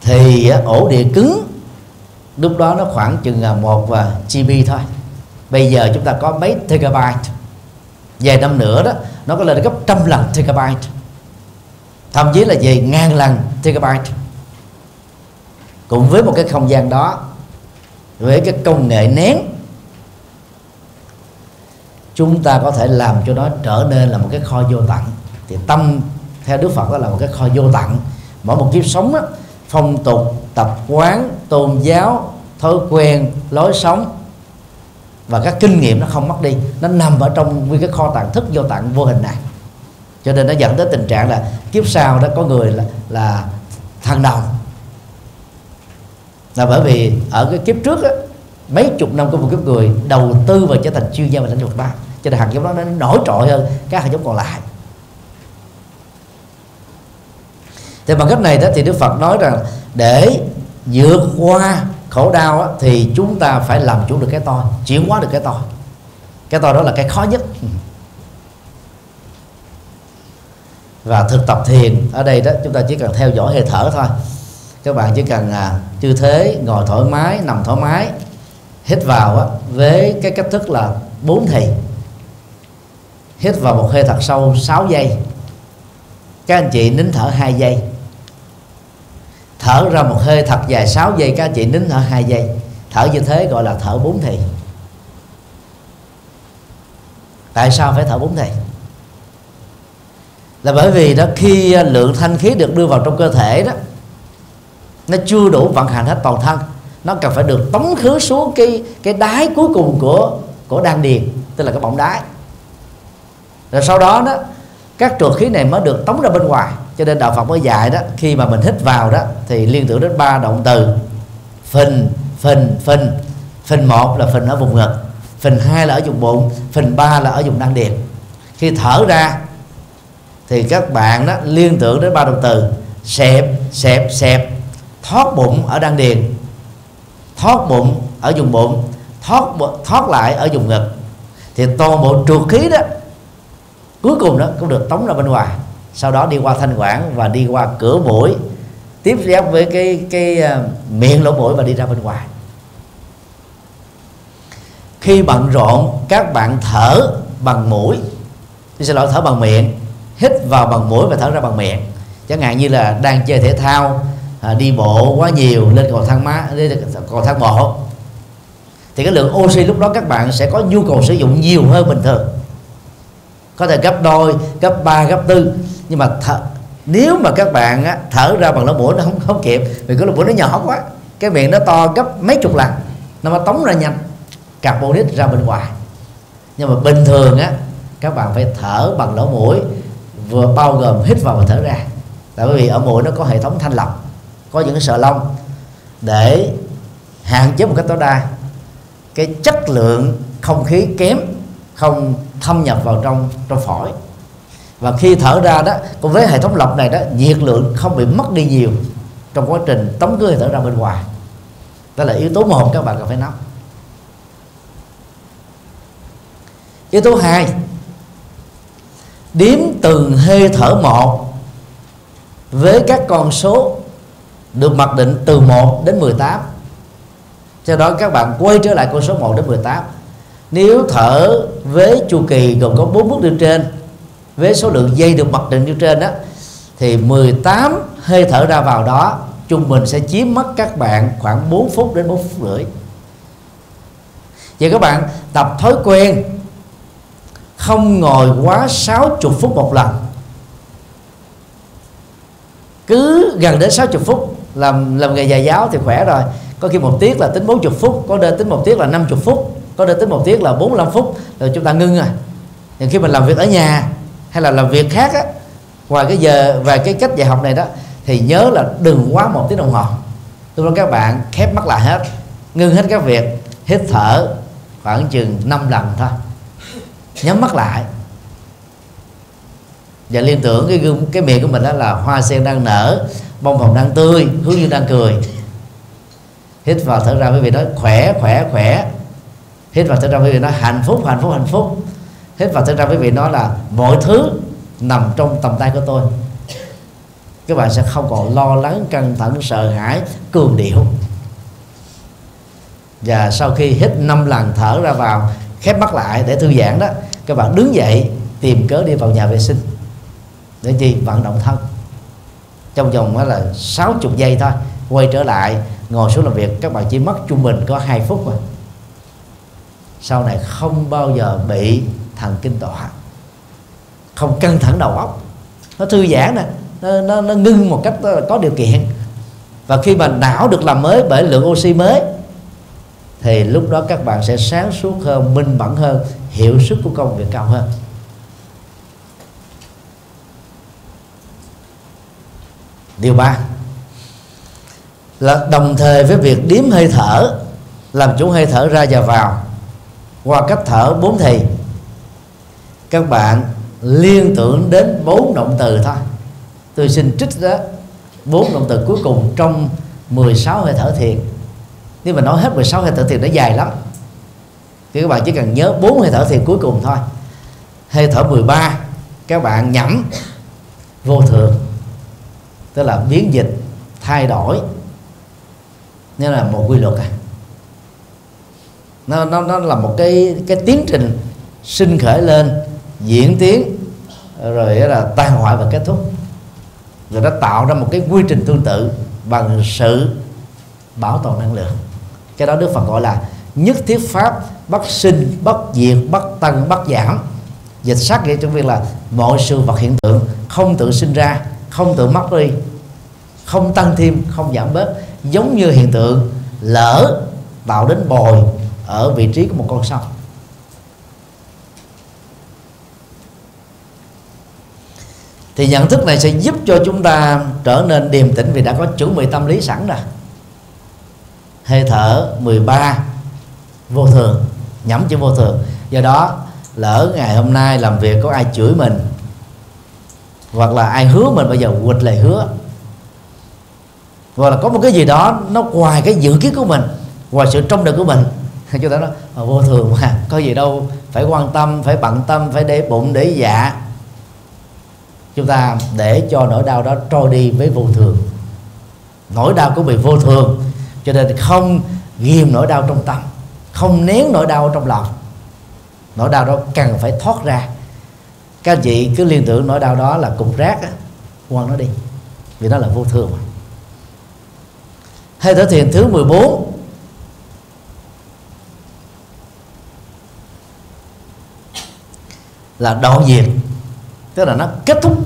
Thì à, ổ đĩa cứng, lúc đó nó khoảng chừng là một và GB thôi. Bây giờ chúng ta có mấy terabyte. Vài năm nữa đó, nó có lên gấp trăm lần terabyte thậm chí là về ngàn lần terabyte. Cùng với một cái không gian đó với cái công nghệ nén chúng ta có thể làm cho nó trở nên là một cái kho vô tận. Thì tâm theo Đức Phật đó là một cái kho vô tận. Mỗi một kiếp sống đó, phong tục tập quán tôn giáo thói quen lối sống và các kinh nghiệm nó không mất đi. Nó nằm ở trong nguyên cái kho tàng thức vô tận vô hình này cho nên nó dẫn tới tình trạng là kiếp sau đó có người là, là thằng đồng là bởi vì ở cái kiếp trước á, mấy chục năm có một kiếp người đầu tư và trở thành chuyên gia về lĩnh vực ba. Cho nên hạt giống đó nó nổi trội hơn các hạt giống còn lại. Thì bằng cách này đó thì Đức Phật nói rằng để vượt qua khổ đau á, thì chúng ta phải làm chủ được cái tôi chuyển hóa được cái tôi cái tôi đó là cái khó nhất. Và thực tập thiền. Ở đây đó chúng ta chỉ cần theo dõi hơi thở thôi. Các bạn chỉ cần à, tư thế ngồi thoải mái nằm thoải mái hít vào á, với cái cách thức là bốn thì. Hít vào một hơi thật sâu 6 giây. Các anh chị nín thở 2 giây. Thở ra một hơi thật dài 6 giây các anh chị nín thở 2 giây. Thở như thế gọi là thở bốn thì. Tại sao phải thở bốn thì? Là bởi vì đó, khi à, lượng thanh khí được đưa vào trong cơ thể đó, nó chưa đủ vận hành hết toàn thân, nó cần phải được tống khứ xuống cái cái đáy cuối cùng của của đan điền, tức là cái bọng đáy. Rồi sau đó đó, các trượt khí này mới được tống ra bên ngoài, cho nên đạo Phật mới dạy đó, khi mà mình hít vào đó, thì liên tưởng đến ba động từ, phình phình phình. Phình một là phình ở vùng ngực, phình hai là ở vùng bụng, phình ba là ở vùng đan điền. Khi thở ra thì các bạn đó liên tưởng đến ba động từ. Xẹp xẹp xẹp. Thoát bụng ở đan điền. Thoát bụng ở vùng bụng. Thoát thoát lại ở vùng ngực. Thì toàn bộ trượt khí đó cuối cùng đó cũng được tống ra bên ngoài. Sau đó đi qua thanh quản và đi qua cửa mũi. Tiếp giáp với cái cái uh, miệng lỗ mũi và đi ra bên ngoài. Khi bận rộn các bạn thở bằng mũi. Xin lỗi thở bằng miệng hít vào bằng mũi và thở ra bằng miệng. Chẳng hạn như là đang chơi thể thao à, đi bộ quá nhiều lên cầu thang má lên cầu thang bộ thì cái lượng oxy lúc đó các bạn sẽ có nhu cầu sử dụng nhiều hơn bình thường. Có thể gấp đôi gấp ba gấp tư nhưng mà thở, nếu mà các bạn á, thở ra bằng lỗ mũi nó không không kịp vì cái lỗ mũi nó nhỏ quá cái miệng nó to gấp mấy chục lần nó mà tống ra nhanh carbonic ra bên ngoài. Nhưng mà bình thường á các bạn phải thở bằng lỗ mũi vừa bao gồm hít vào và thở ra. Tại vì ở mũi nó có hệ thống thanh lọc, có những sợi lông để hạn chế một cách tối đa cái chất lượng không khí kém, không thâm nhập vào trong trong phổi. Và khi thở ra đó cùng với hệ thống lọc này đó, nhiệt lượng không bị mất đi nhiều trong quá trình tống cơ hơi thở ra bên ngoài. Đó là yếu tố một, các bạn cần phải nắm. Yếu tố hai đếm từng hơi thở một với các con số được mặc định từ 1 đến 18 cho đó các bạn quay trở lại con số 1 đến 18 nếu thở với chu kỳ gồm có bốn bước nêu trên, với số lượng dây được mặc định như trên đó thì 18 hơi thở ra vào đó, trung bình sẽ chiếm mất các bạn khoảng 4 phút đến 4 phút rưỡi. Vậy các bạn tập thói quen không ngồi quá 60 phút một lần. Cứ gần đến 60 phút, làm làm nghề dạy giáo thì khỏe rồi. Có khi một tiết là tính 40 phút, có nơi tính một tiết là 50 phút, có nơi tính một tiết là 45 phút rồi chúng ta ngưng rồi. Nhưng khi mình làm việc ở nhà hay là làm việc khác á, ngoài cái giờ và cái cách dạy học này đó, thì nhớ là đừng quá một tiếng đồng hồ. Tôi nói các bạn khép mắt lại hết, ngưng hết các việc, hít thở khoảng chừng 5 lần thôi nhắm mắt lại. Và liên tưởng cái gương, cái miệng của mình đó là hoa sen đang nở, bông hồng đang tươi, hướng dương đang cười. Hít vào thở ra quý vị nói khỏe khỏe khỏe. Hít vào thở ra quý vị nói hạnh phúc hạnh phúc hạnh phúc. Hít vào thở ra quý vị nói là mọi thứ nằm trong tầm tay của tôi. Các bạn sẽ không còn lo lắng, căng thẳng, sợ hãi cường điệu. Và sau khi hít năm lần thở ra vào, khép mắt lại để thư giãn đó các bạn đứng dậy tìm cớ đi vào nhà vệ sinh. Để gì vận động thân. Trong vòng đó là 60 giây thôi. Quay trở lại ngồi xuống làm việc các bạn chỉ mất trung bình có 2 phút mà. Sau này không bao giờ bị thần kinh tọa. Không căng thẳng đầu óc. Nó thư giãn nè. Nó, nó, nó ngưng một cách có điều kiện. Và khi mà não được làm mới bởi lượng oxy mới thì lúc đó các bạn sẽ sáng suốt hơn, minh mẫn hơn hiệu suất của công việc cao hơn. Điều ba là đồng thời với việc điếm hơi thở, làm chủ hơi thở ra và vào. Qua cách thở bốn thì, các bạn liên tưởng đến bốn động từ thôi. Tôi xin trích đó, bốn động từ cuối cùng trong 16 hơi thở thiền nếu mà nói hết 16 hơi thở thiền nó dài lắm. Thì các bạn chỉ cần nhớ bốn hơi thở thiền cuối cùng thôi. Hơi thở 13 các bạn nhẩm vô thường, tức là biến dịch, thay đổi. Nên là một quy luật à. Nó nó nó là một cái cái tiến trình sinh khởi lên, diễn tiến, rồi là tan hoại và kết thúc. Rồi nó tạo ra một cái quy trình tương tự bằng sự bảo tồn năng lượng cái đó đức phật gọi là nhất thiết pháp, bất sinh, bất diệt, bất tăng, bất giảm. Dịch sát nghĩa trong việc là mọi sự vật hiện tượng không tự sinh ra, không tự mất đi, không tăng thêm, không giảm bớt. Giống như hiện tượng lỡ tạo đến bồi ở vị trí của một con sông. Thì nhận thức này sẽ giúp cho chúng ta trở nên điềm tĩnh vì đã có chuẩn bị tâm lý sẵn rồi hơi thở 13 vô thường. Nhắm chữ vô thường. Do đó, lỡ ngày hôm nay làm việc có ai chửi mình, hoặc là ai hứa mình bây giờ quịch lời hứa, hoặc là có một cái gì đó nó ngoài cái dự kiến của mình ngoài sự trong đựng của mình, [LAUGHS] chúng ta nói ờ, vô thường mà, có gì đâu, phải quan tâm, phải bận tâm, phải để bụng, để dạ. Chúng ta để cho nỗi đau đó trôi đi với vô thường. Nỗi đau cũng bị vô thường cho nên không ghim nỗi đau trong tâm, không nén nỗi đau trong lòng. Nỗi đau đó cần phải thoát ra. Các anh chị cứ liên tưởng nỗi đau đó là cục rác á, quăng nó đi, vì nó là vô thường mà. Hơi thở thiền thứ 14 là đoạn diệt, tức là nó kết thúc.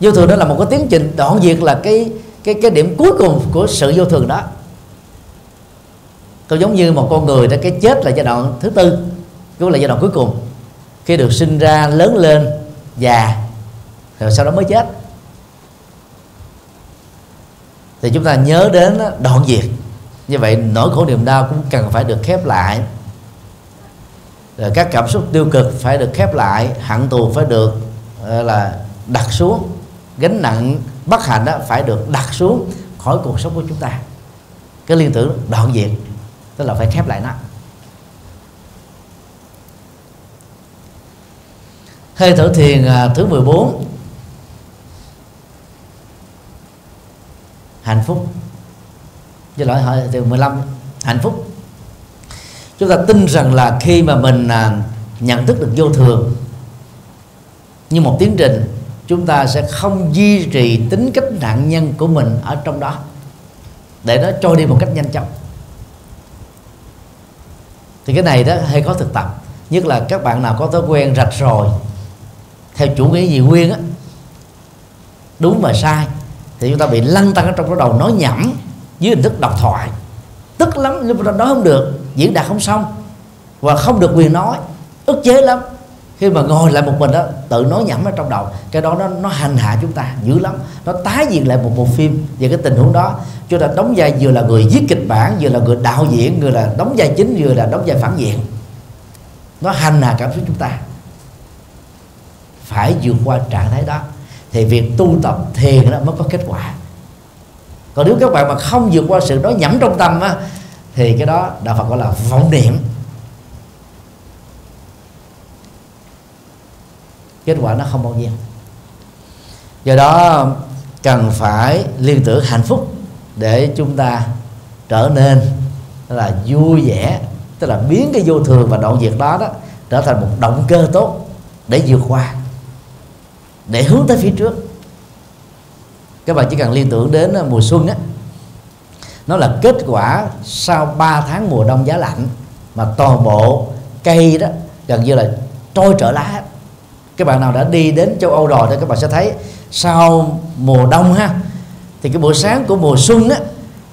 Vô thường đó là một cái tiến trình, đoạn diệt là cái cái cái điểm cuối cùng của sự vô thường đó. Cũng giống như một con người đó, cái chết là giai đoạn thứ tư cũng là giai đoạn cuối cùng. Khi được sinh ra, lớn lên, già, rồi sau đó mới chết. Thì chúng ta nhớ đến đoạn diệt. Như vậy, nỗi khổ niềm đau cũng cần phải được khép lại. Rồi các cảm xúc tiêu cực phải được khép lại, hận thù phải được là đặt xuống, gánh nặng bất hạnh đó phải được đặt xuống khỏi cuộc sống của chúng ta. Cái liên tưởng đoạn diệt, tức là phải khép lại nó. Hơi thở thiền à, thứ 14 hạnh phúc. Với lỗi hỏi từ 15 hạnh phúc. Chúng ta tin rằng là khi mà mình à, nhận thức được vô thường như một tiến trình chúng ta sẽ không duy trì tính cách nạn nhân của mình ở trong đó. Để nó trôi đi một cách nhanh chóng. Thì cái này đó hay có thực tập. Nhất là các bạn nào có thói quen rạch rồi theo chủ nghĩa gì nguyên á, đúng và sai, thì chúng ta bị lăn tăng ở trong cái đầu, nói nhẩm dưới hình thức độc thoại. Tức lắm, nhưng mà nói không được, diễn đạt không xong và không được quyền nói, ức chế lắm khi mà ngồi lại một mình đó tự nói nhẩm ở trong đầu. Cái đó nó nó hành hạ chúng ta dữ lắm. Nó tái diễn lại một bộ phim về cái tình huống đó. Chúng ta đóng vai vừa là người viết kịch bản vừa là người đạo diễn vừa là đóng vai chính vừa là đóng vai phản diện. Nó hành hạ cảm xúc chúng ta. Phải vượt qua trạng thái đó. Thì việc tu tập thiền đó mới có kết quả. Còn nếu các bạn mà không vượt qua sự nói nhẩm trong tâm á, thì cái đó đạo Phật gọi là vọng niệm. Kết quả nó không bao nhiêu. Do đó cần phải liên tưởng hạnh phúc để chúng ta trở nên là vui vẻ, tức là biến cái vô thường và đoạn diệt đó đó trở thành một động cơ tốt để vượt qua, để hướng tới phía trước. Các bạn chỉ cần liên tưởng đến ờ, mùa xuân á, nó là kết quả sau 3 tháng mùa đông giá lạnh mà toàn bộ cây đó gần như là trôi trở lá các bạn nào đã đi đến châu Âu rồi thì các bạn sẽ thấy sau mùa đông ha thì cái buổi sáng của mùa xuân á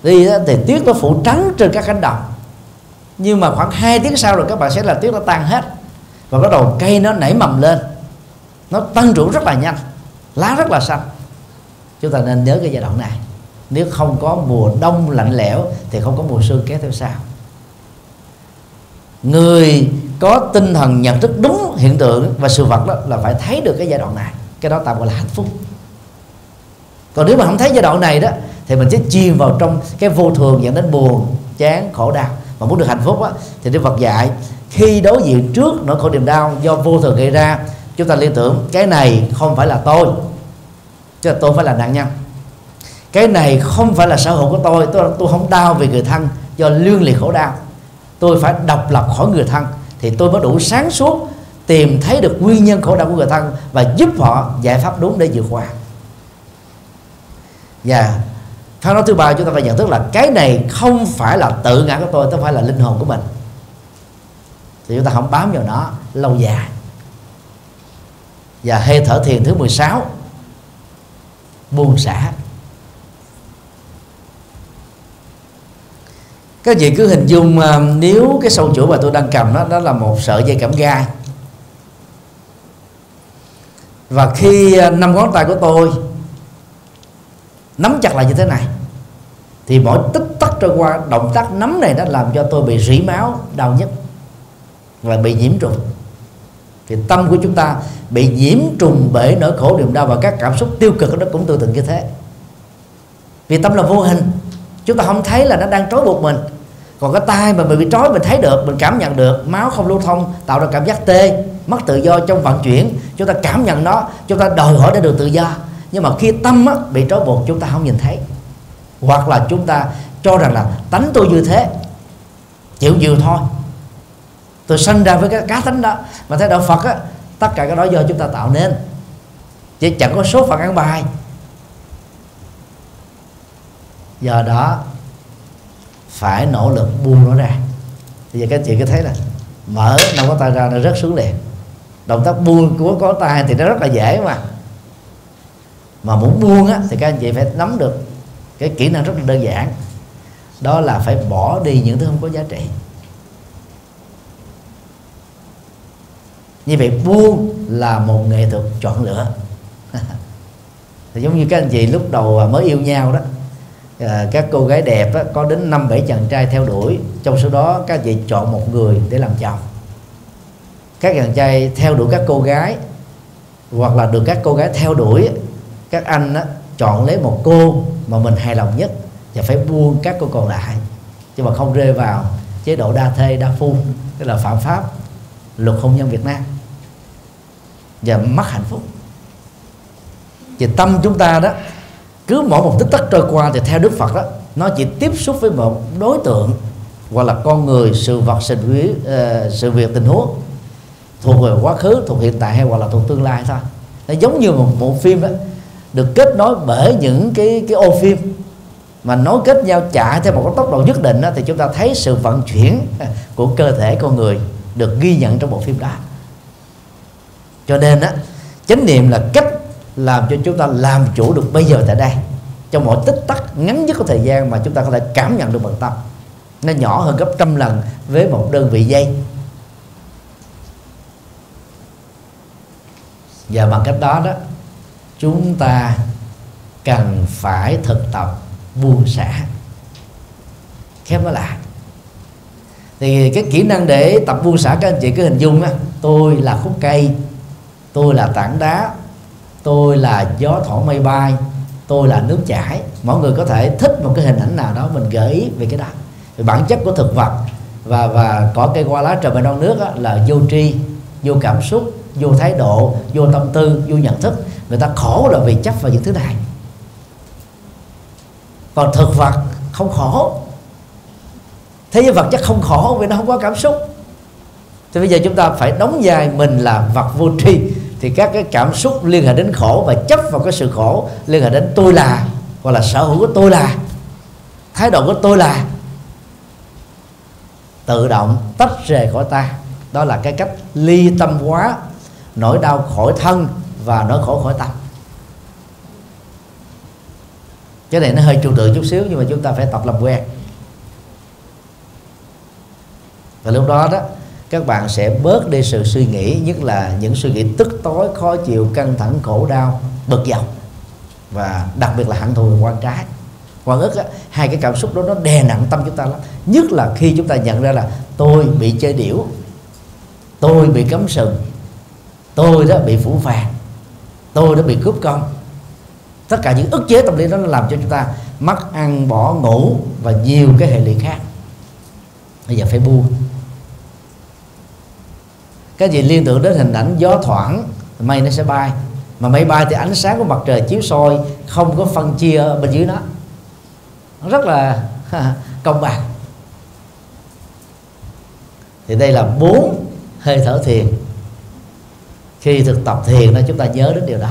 đi đó, thì tuyết nó phủ trắng trên các cánh đồng. Nhưng mà khoảng 2 tiếng sau rồi các bạn sẽ là tuyết nó tan hết. Và bắt đầu cây nó nảy mầm lên. Nó tăng trưởng rất là nhanh lá rất là xanh. Chúng ta nên nhớ cái giai đoạn này. Nếu không có mùa đông lạnh lẽo thì không có mùa xuân kéo theo sau người có tinh thần nhận thức đúng hiện tượng và sự vật đó là phải thấy được cái giai đoạn này. Cái đó tạm gọi là hạnh phúc. Còn nếu mà không thấy giai đoạn này đó thì mình sẽ chìm vào trong cái vô thường dẫn đến buồn chán khổ đau. Mà muốn được hạnh phúc á, thì Đức Phật dạy khi đối diện trước nỗi khổ niềm đau do vô thường gây ra chúng ta liên tưởng cái này không phải là tôi chứ là tôi phải là nạn nhân. Cái này không phải là sở hữu của tôi tôi tôi không đau vì người thân do lương liệt khổ đau tôi phải độc lập khỏi người thân. Thì tôi mới đủ sáng suốt tìm thấy được nguyên nhân khổ đau của người thân và giúp họ giải pháp đúng để vượt qua. Và phán nói thứ ba chúng ta phải nhận thức là cái này không phải là tự ngã của tôi nó phải là linh hồn của mình. Thì chúng ta không bám vào nó lâu dài. Và hơi thở thiền thứ 16 buông xả. Các vị cứ hình dung à, nếu cái sâu chuỗi mà tôi đang cầm đó đó là một sợi dây cảm gai. Và khi à, năm ngón tay của tôi nắm chặt lại như thế này, thì mỗi tích tắc trôi qua, động tác nắm này đã làm cho tôi bị rỉ máu, đau nhất và bị nhiễm trùng. Thì tâm của chúng ta bị nhiễm trùng bởi nỗi khổ niềm đau và các cảm xúc tiêu cực đó cũng tương tự như thế. Vì tâm là vô hình, chúng ta không thấy là nó đang trói buộc mình còn cái tay mà mình bị trói mình thấy được mình cảm nhận được máu không lưu thông tạo ra cảm giác tê mất tự do trong vận chuyển. Chúng ta cảm nhận nó chúng ta đòi hỏi để được tự do. Nhưng mà khi tâm á, bị trói buộc chúng ta không nhìn thấy. Hoặc là chúng ta cho rằng là tánh tôi như thế chịu nhiều thôi. Tôi sinh ra với cái cá tánh đó mà thấy đạo Phật á tất cả cái đó do chúng ta tạo nên. Chứ chẳng có số phận ăn bài. Do đó phải nỗ lực buông nó ra. Bây giờ các chị có thấy là mở năm có tay ra nó rất xuống liền. Động tác buông của có tay thì nó rất là dễ mà. Mà muốn buông á, thì các anh chị phải nắm được cái kỹ năng rất là đơn giản. Đó là phải bỏ đi những thứ không có giá trị. Như vậy buông là một nghệ thuật chọn lựa. [LAUGHS] Thì giống như các anh chị lúc đầu mới yêu nhau đó à, các cô gái đẹp á, có đến năm bảy chàng trai theo đuổi. Trong số đó các chị chọn một người để làm chồng. Các chàng trai theo đuổi các cô gái hoặc là được các cô gái theo đuổi các anh á, chọn lấy một cô mà mình hài lòng nhất và phải buông các cô còn lại. Chứ mà không rơi vào chế độ đa thê đa phu tức là phạm pháp luật hôn nhân Việt Nam. Và mất hạnh phúc. Thì tâm chúng ta đó cứ mỗi một tích tắc trôi qua thì theo Đức Phật đó nó chỉ tiếp xúc với một đối tượng hoặc là con người sự vật sự việc uh, ờ, sự việc tình huống thuộc về quá khứ thuộc hiện tại hay hoặc là thuộc tương lai thôi. Nó giống như một bộ phim đó được kết nối bởi những cái cái ô phim. Mà nối kết nhau chạy theo một cái tốc độ nhất định đó, thì chúng ta thấy sự vận chuyển [LAUGHS] của cơ thể con người được ghi nhận trong bộ phim đó. Cho nên á chánh niệm là cách làm cho chúng ta làm chủ được bây giờ tại đây. Trong mỗi tích tắc ngắn nhất của thời gian mà chúng ta có thể cảm nhận được bằng tâm. Nó nhỏ hơn gấp trăm lần với một đơn vị giây và bằng cách đó đó, chúng ta cần phải thực tập buông xả, khép nó lại. Thì cái kỹ năng để tập buông xả các anh chị cứ hình dung á, tôi là khúc cây, tôi là tảng đá tôi là gió thổi mây bay, tôi là nước chảy. Mọi người có thể thích một cái hình ảnh nào đó, mình gợi ý về cái đó. Về bản chất của thực vật và và có cây hoa lá trời và non nước là vô tri, vô cảm xúc, vô thái độ, vô tâm tư, vô nhận thức. Người ta khổ là vì chấp vào những thứ này. Còn thực vật không khổ. Thế giới vật chất không khổ vì nó không có cảm xúc. Thì bây giờ chúng ta phải đóng vai mình là vật vô tri thì các cái cảm xúc liên hệ đến khổ và chấp vào cái sự khổ liên hệ đến tôi là, hoặc là sở hữu của tôi là, thái độ của tôi là, tự động tách rời khỏi ta. Đó là cái cách ly tâm hóa, nỗi đau khỏi thân và nỗi khổ khỏi tâm. Cái này nó hơi trừu tượng chút xíu, nhưng mà chúng ta phải tập làm quen. Và lúc đó đó các bạn sẽ bớt đi sự suy nghĩ nhất là những suy nghĩ tức tối khó chịu căng thẳng khổ đau bực dọc. Và đặc biệt là hận thù quan trái quan ức á, hai cái cảm xúc đó nó đè nặng tâm chúng ta lắm. Nhất là khi chúng ta nhận ra là tôi bị chơi điểu tôi bị cấm sừng tôi đó bị phủ phàng tôi đã bị cướp công tất cả những ức chế tâm lý đó nó làm cho chúng ta mất ăn bỏ ngủ và nhiều cái hệ lụy khác. Bây giờ phải buông cái gì liên tưởng đến hình ảnh gió thoảng, mây nó sẽ bay. Mà mây bay thì ánh sáng của mặt trời chiếu soi, không có phân chia bên dưới nó. Nó rất là công bằng. Thì đây là bốn hơi thở thiền. Khi thực tập thiền đó, chúng ta nhớ đến điều đó.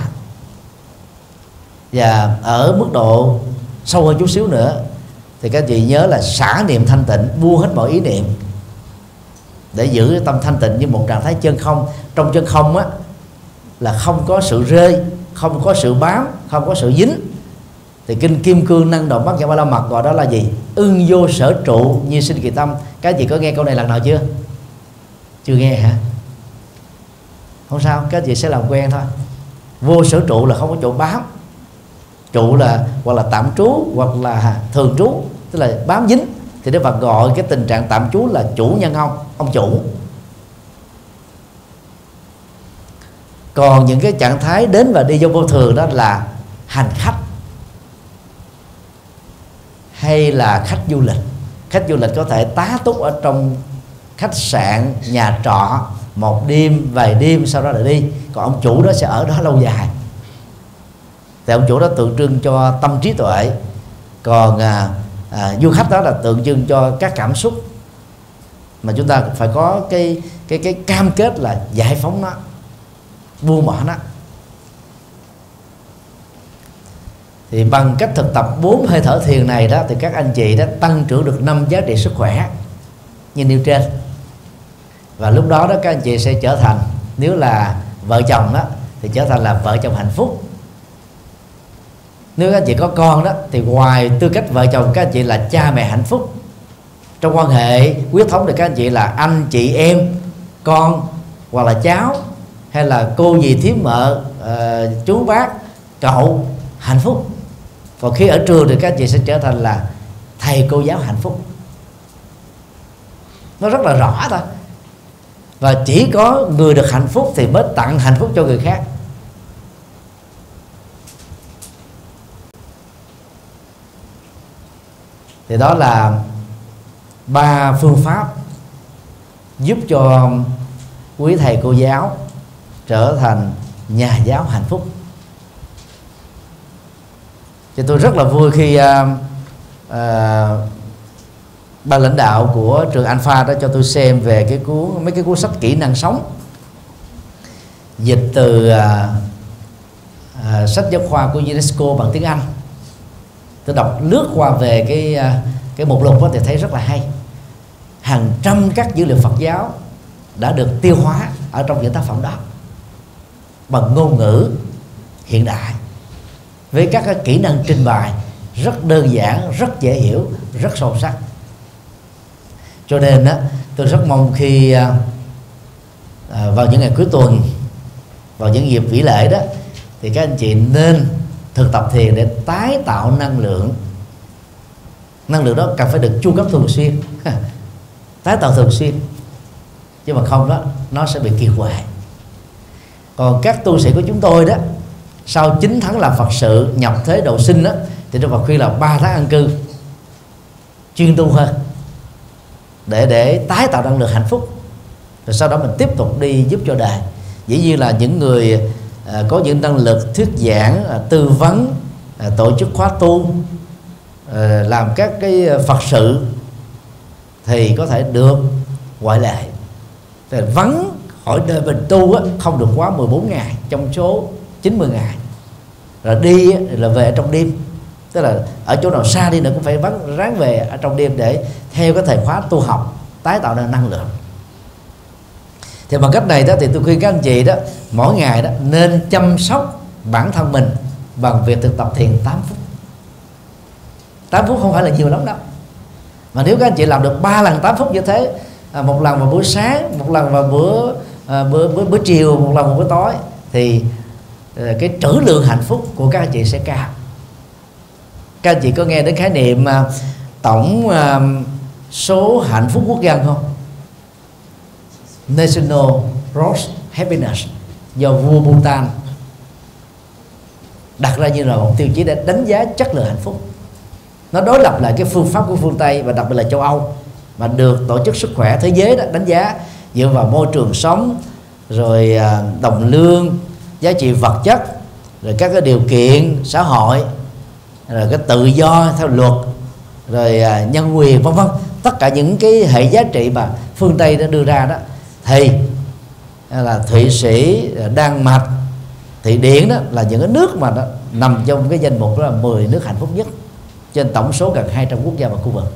Và ở mức độ sâu hơn chút xíu nữa, thì các chị nhớ là xả niệm thanh tịnh, buông hết mọi ý niệm để giữ tâm thanh tịnh như một trạng thái chân không. Trong chân không á, là không có sự rơi, không có sự bám, không có sự dính. Thì kinh kim cương năng động bắt ba la mật gọi đó là gì? Ưng vô sở trụ như sinh kỳ tâm. Các chị có nghe câu này lần nào chưa? Chưa nghe hả? Không sao, các chị sẽ làm quen thôi. Vô sở trụ là không có chỗ bám. Trụ là hoặc là tạm trú hoặc là thường trú, tức là bám dính thì Đức Phật gọi cái tình trạng tạm trú là chủ nhân ông ông chủ. Còn những cái trạng thái đến và đi vô vô thường đó là hành khách hay là khách du lịch. Khách du lịch có thể tá túc ở trong khách sạn nhà trọ một đêm vài đêm sau đó lại đi. Còn ông chủ đó sẽ ở đó lâu dài. Thì ông chủ đó tượng trưng cho tâm trí tuệ. Còn à, à, du khách đó là tượng trưng cho các cảm xúc. Mà chúng ta phải có cái cái cái cam kết là giải phóng nó buông bỏ nó. Thì bằng cách thực tập bốn hơi thở thiền này đó thì các anh chị đã tăng trưởng được năm giá trị sức khỏe như nêu trên. Và lúc đó đó các anh chị sẽ trở thành nếu là vợ chồng đó thì trở thành là vợ chồng hạnh phúc nếu các anh chị có con đó thì ngoài tư cách vợ chồng các anh chị là cha mẹ hạnh phúc. Trong quan hệ huyết thống thì các anh chị là anh chị em con hoặc là cháu hay là cô dì thím mợ uh, chú bác cậu hạnh phúc. Còn khi ở trường thì các anh chị sẽ trở thành là thầy cô giáo hạnh phúc. Nó rất là rõ thôi. Và chỉ có người được hạnh phúc thì mới tặng hạnh phúc cho người khác. Thì đó là ba phương pháp giúp cho quý thầy cô giáo trở thành nhà giáo hạnh phúc. Thì tôi rất là vui khi uh, uh, ban lãnh đạo của trường Alpha đã cho tôi xem về cái cuốn mấy cái cuốn sách kỹ năng sống. Dịch từ uh, uh, sách giáo khoa của UNESCO bằng tiếng Anh tôi đọc lướt qua về cái à, cái mục lục đó thì thấy rất là hay. Hàng trăm các dữ liệu Phật giáo đã được tiêu hóa ở trong những tác phẩm đó bằng ngôn ngữ hiện đại với các cái kỹ năng trình bày rất đơn giản rất dễ hiểu rất sâu sắc. Cho nên đó, tôi rất mong khi à, à, vào những ngày cuối tuần vào những dịp vĩ lễ đó thì các anh chị nên thực tập thiền để tái tạo năng lượng. Năng lượng đó cần phải được chu cấp thường xuyên. [LAUGHS] Tái tạo thường xuyên. Chứ mà không đó, nó sẽ bị kiệt quệ. Còn các tu sĩ của chúng tôi đó, sau 9 tháng làm Phật sự, nhập thế độ sinh đó, thì Đức Phật khuyên là 3 tháng ăn cư, chuyên tu hơn, để để tái tạo năng lượng hạnh phúc. Rồi sau đó mình tiếp tục đi giúp cho đời dĩ nhiên là những người à, có những năng lực thuyết giảng à, tư vấn à, tổ chức khóa tu à, làm các cái à, phật sự thì có thể được ngoại lệ. Thì vắng hỏi đời mình tu á, không được quá 14 ngày trong số 90 ngày. Rồi đi là về trong đêm. Tức là ở chỗ nào xa đi nữa cũng phải vắng ráng về ở trong đêm để theo cái thời khóa tu học tái tạo ra năng lượng thì bằng cách này đó thì tôi khuyên các anh chị đó mỗi ngày đó nên chăm sóc bản thân mình bằng việc thực tập thiền 8 phút. 8 phút không phải là nhiều lắm đâu. Mà nếu các anh chị làm được 3 lần 8 phút như thế à, một lần vào buổi sáng một lần vào bữa à, bữa, bữa bữa chiều một lần vào buổi tối thì à, cái trữ lượng hạnh phúc của các anh chị sẽ cao. Các anh chị có nghe đến khái niệm tổng số hạnh phúc quốc dân không? National Gross Happiness do vua Bhutan đặt ra như là một tiêu chí để đánh giá chất lượng hạnh phúc. Nó đối lập lại cái phương pháp của phương Tây và đặc biệt là châu Âu mà được tổ chức sức khỏe thế giới đã đánh giá dựa vào môi trường sống, rồi à, đồng lương, giá trị vật chất, rồi các cái điều kiện xã hội, rồi cái tự do theo luật, rồi à, nhân quyền, vân vân. Tất cả những cái hệ giá trị mà phương tây đã đưa ra đó thì là thụy sĩ ờ, đan mạch. Thụy điển đó là những cái nước mà đó nằm trong cái danh mục đó là 10 nước hạnh phúc nhất trên tổng số gần 200 quốc gia và khu vực.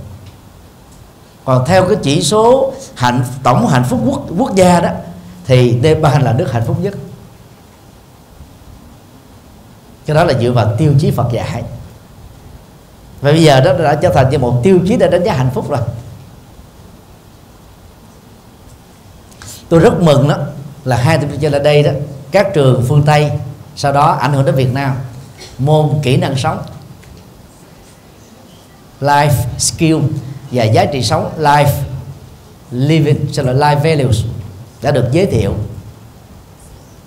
Còn theo cái chỉ số hạnh, tổng hạnh phúc quốc quốc gia đó, thì Nepal là nước hạnh phúc nhất. Cái đó là dựa vào tiêu chí Phật dạy. Và bây giờ đó đã trở thành như một tiêu chí để đánh giá hạnh phúc rồi. Tôi rất mừng đó là hai tuần trở lại đây đó. Các trường phương tây, sau đó ảnh hưởng đến việt nam. Môn kỹ năng sống, life skill và giá trị sống, life living cho là life values, đã được giới thiệu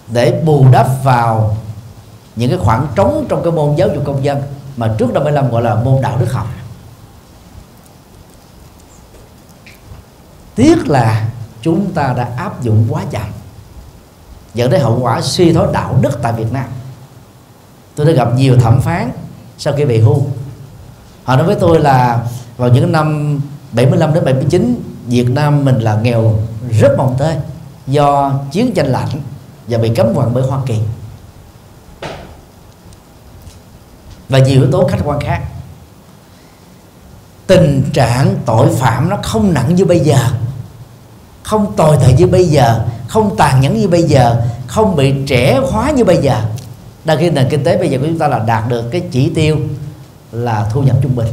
để bù đắp vào những cái khoảng trống trong cái môn giáo dục công dân mà trước năm 55 gọi là môn đạo đức học. Tiếc là chúng ta đã áp dụng quá chậm. Dẫn đến hậu quả suy thoái đạo đức tại Việt Nam. Tôi đã gặp nhiều thẩm phán sau khi về hưu họ nói với tôi là vào những năm 75 đến 79 Việt Nam mình là nghèo rất mồng tơi do chiến tranh lạnh và bị cấm vận bởi Hoa Kỳ. Và nhiều yếu tố khách quan khác. Tình trạng tội phạm nó không nặng như bây giờ không tồi tệ như bây giờ, không tàn nhẫn như bây giờ, không bị trẻ hóa như bây giờ. Đang khi nền kinh tế bây giờ của chúng ta là đạt được cái chỉ tiêu là thu nhập trung bình.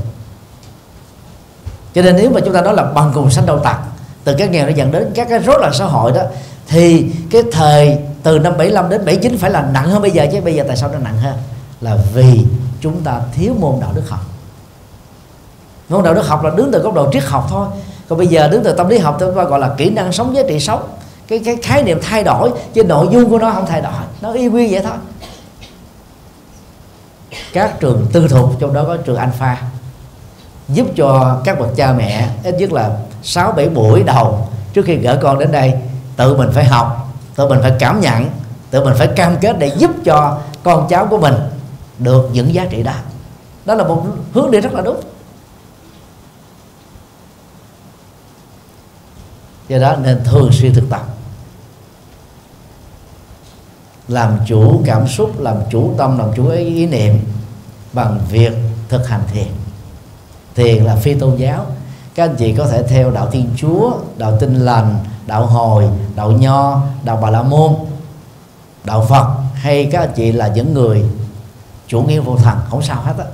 Cho nên nếu mà chúng ta nói là bằng cùng sánh đầu tặc, từ các nghèo nó dẫn đến các cái rối loạn xã hội đó, thì cái thời từ năm 75 đến 79 phải là nặng hơn bây giờ, chứ bây giờ tại sao nó nặng hơn? Là vì chúng ta thiếu môn đạo đức học. Môn đạo đức học là đứng từ góc độ triết học thôi còn bây giờ đứng từ tâm lý học chúng ta gọi là kỹ năng sống giá trị sống. Cái cái khái niệm thay đổi, chứ nội dung của nó không thay đổi. Nó y nguyên vậy thôi. Các trường tư thục, trong đó có trường alpha, giúp cho các bậc cha mẹ, ít nhất là 6 7 buổi đầu, trước khi gửi con đến đây, tự mình phải học, tự mình phải cảm nhận, tự mình phải cam kết để giúp cho con cháu của mình được những giá trị đó. Đó là một hướng đi rất là đúng. Do đó nên thường xuyên thực tập. Làm chủ cảm xúc làm chủ tâm làm chủ ý, ý niệm bằng việc thực hành thiền. Thiền là phi tôn giáo. Các anh chị có thể theo đạo thiên chúa đạo tinh lành đạo hồi đạo nho đạo bà la môn đạo phật hay các anh chị là những người chủ nghĩa vô thần không sao hết á.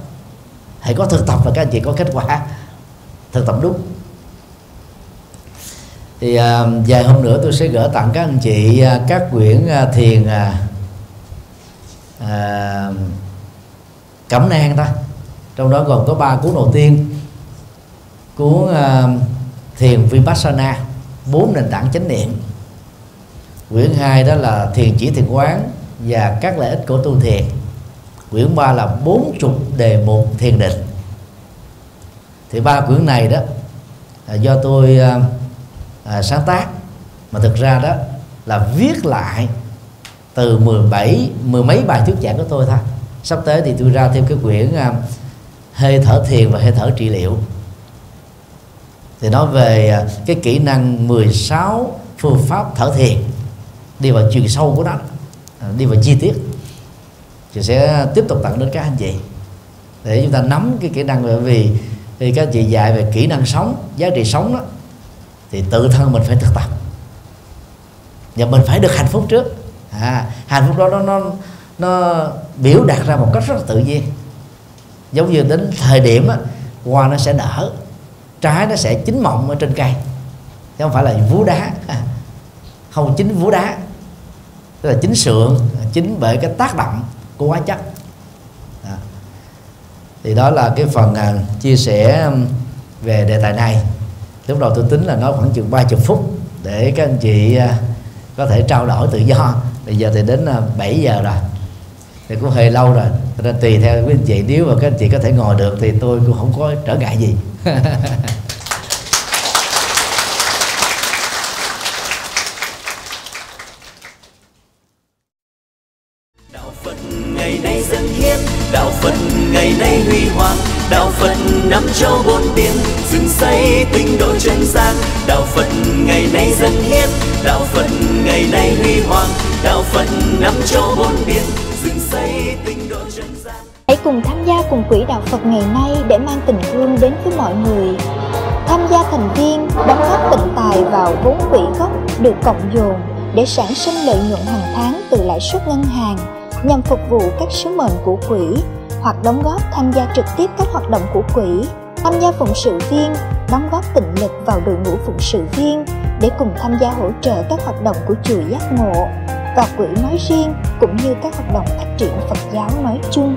Hãy có thực tập và các anh chị có kết quả thực tập đúng thì à, vài hôm nữa tôi sẽ gửi tặng các anh chị à, các quyển à, thiền à, à, cẩm nang ta. Trong đó gồm có ba cuốn đầu tiên. Cuốn uh, thiền vipassana bốn nền tảng chánh niệm. Quyển hai đó là thiền chỉ thiền quán và các lợi ích của tu thiền. Quyển ba là bốn chục đề mục thiền định. Thì ba quyển này đó là do tôi uh, à, sáng tác. Mà thực ra đó là viết lại từ 17 mười mấy bài thuyết giảng của tôi thôi. Sắp tới thì tôi ra thêm cái quyển à, hơi thở thiền và hơi thở trị liệu. Thì nói về à, cái kỹ năng 16 phương pháp thở thiền. Đi vào chiều sâu của nó à, đi vào chi tiết. Thì sẽ tiếp tục tặng đến các anh chị. Để chúng ta nắm cái kỹ năng bởi vì thì các chị dạy về kỹ năng sống giá trị sống đó thì tự thân mình phải thực tập. Và mình phải được hạnh phúc trước. À, hạnh phúc đó nó nó nó biểu đạt ra một cách rất là tự nhiên. Giống như đến thời điểm á, hoa nó sẽ nở trái nó sẽ chín mọng ở trên cây. Chứ không phải là vú đá. [LAUGHS] Không chín vú đá. Tức là chín sượng chín bởi cái tác động của hóa chất. À. thì đó là cái phần à, chia sẻ về đề tài này lúc đầu tôi tính là nói khoảng chừng 30 phút để các anh chị à, có thể trao đổi tự do. Bây giờ thì đến à, 7 giờ rồi. Thì cũng hơi lâu rồi. Nên tùy theo quý anh chị. Nếu mà các anh chị có thể ngồi được thì tôi cũng không có trở ngại gì. [LAUGHS] năm châu bốn biển dựng xây tình độ chân gian. Hãy cùng tham gia cùng quỹ đạo Phật ngày nay để mang tình thương đến với mọi người. Tham gia thành viên, đóng góp tịnh tài vào vốn quỹ gốc được cộng dồn để sản sinh lợi nhuận hàng tháng từ lãi suất ngân hàng nhằm phục vụ các sứ mệnh của quỹ hoặc đóng góp tham gia trực tiếp các hoạt động của quỹ, tham gia phụng sự viên, đóng góp tịnh lực vào đội ngũ phụng sự viên để cùng tham gia hỗ trợ các hoạt động của chùa giác ngộ và quỹ nói riêng cũng như các hoạt động phát triển Phật giáo nói chung.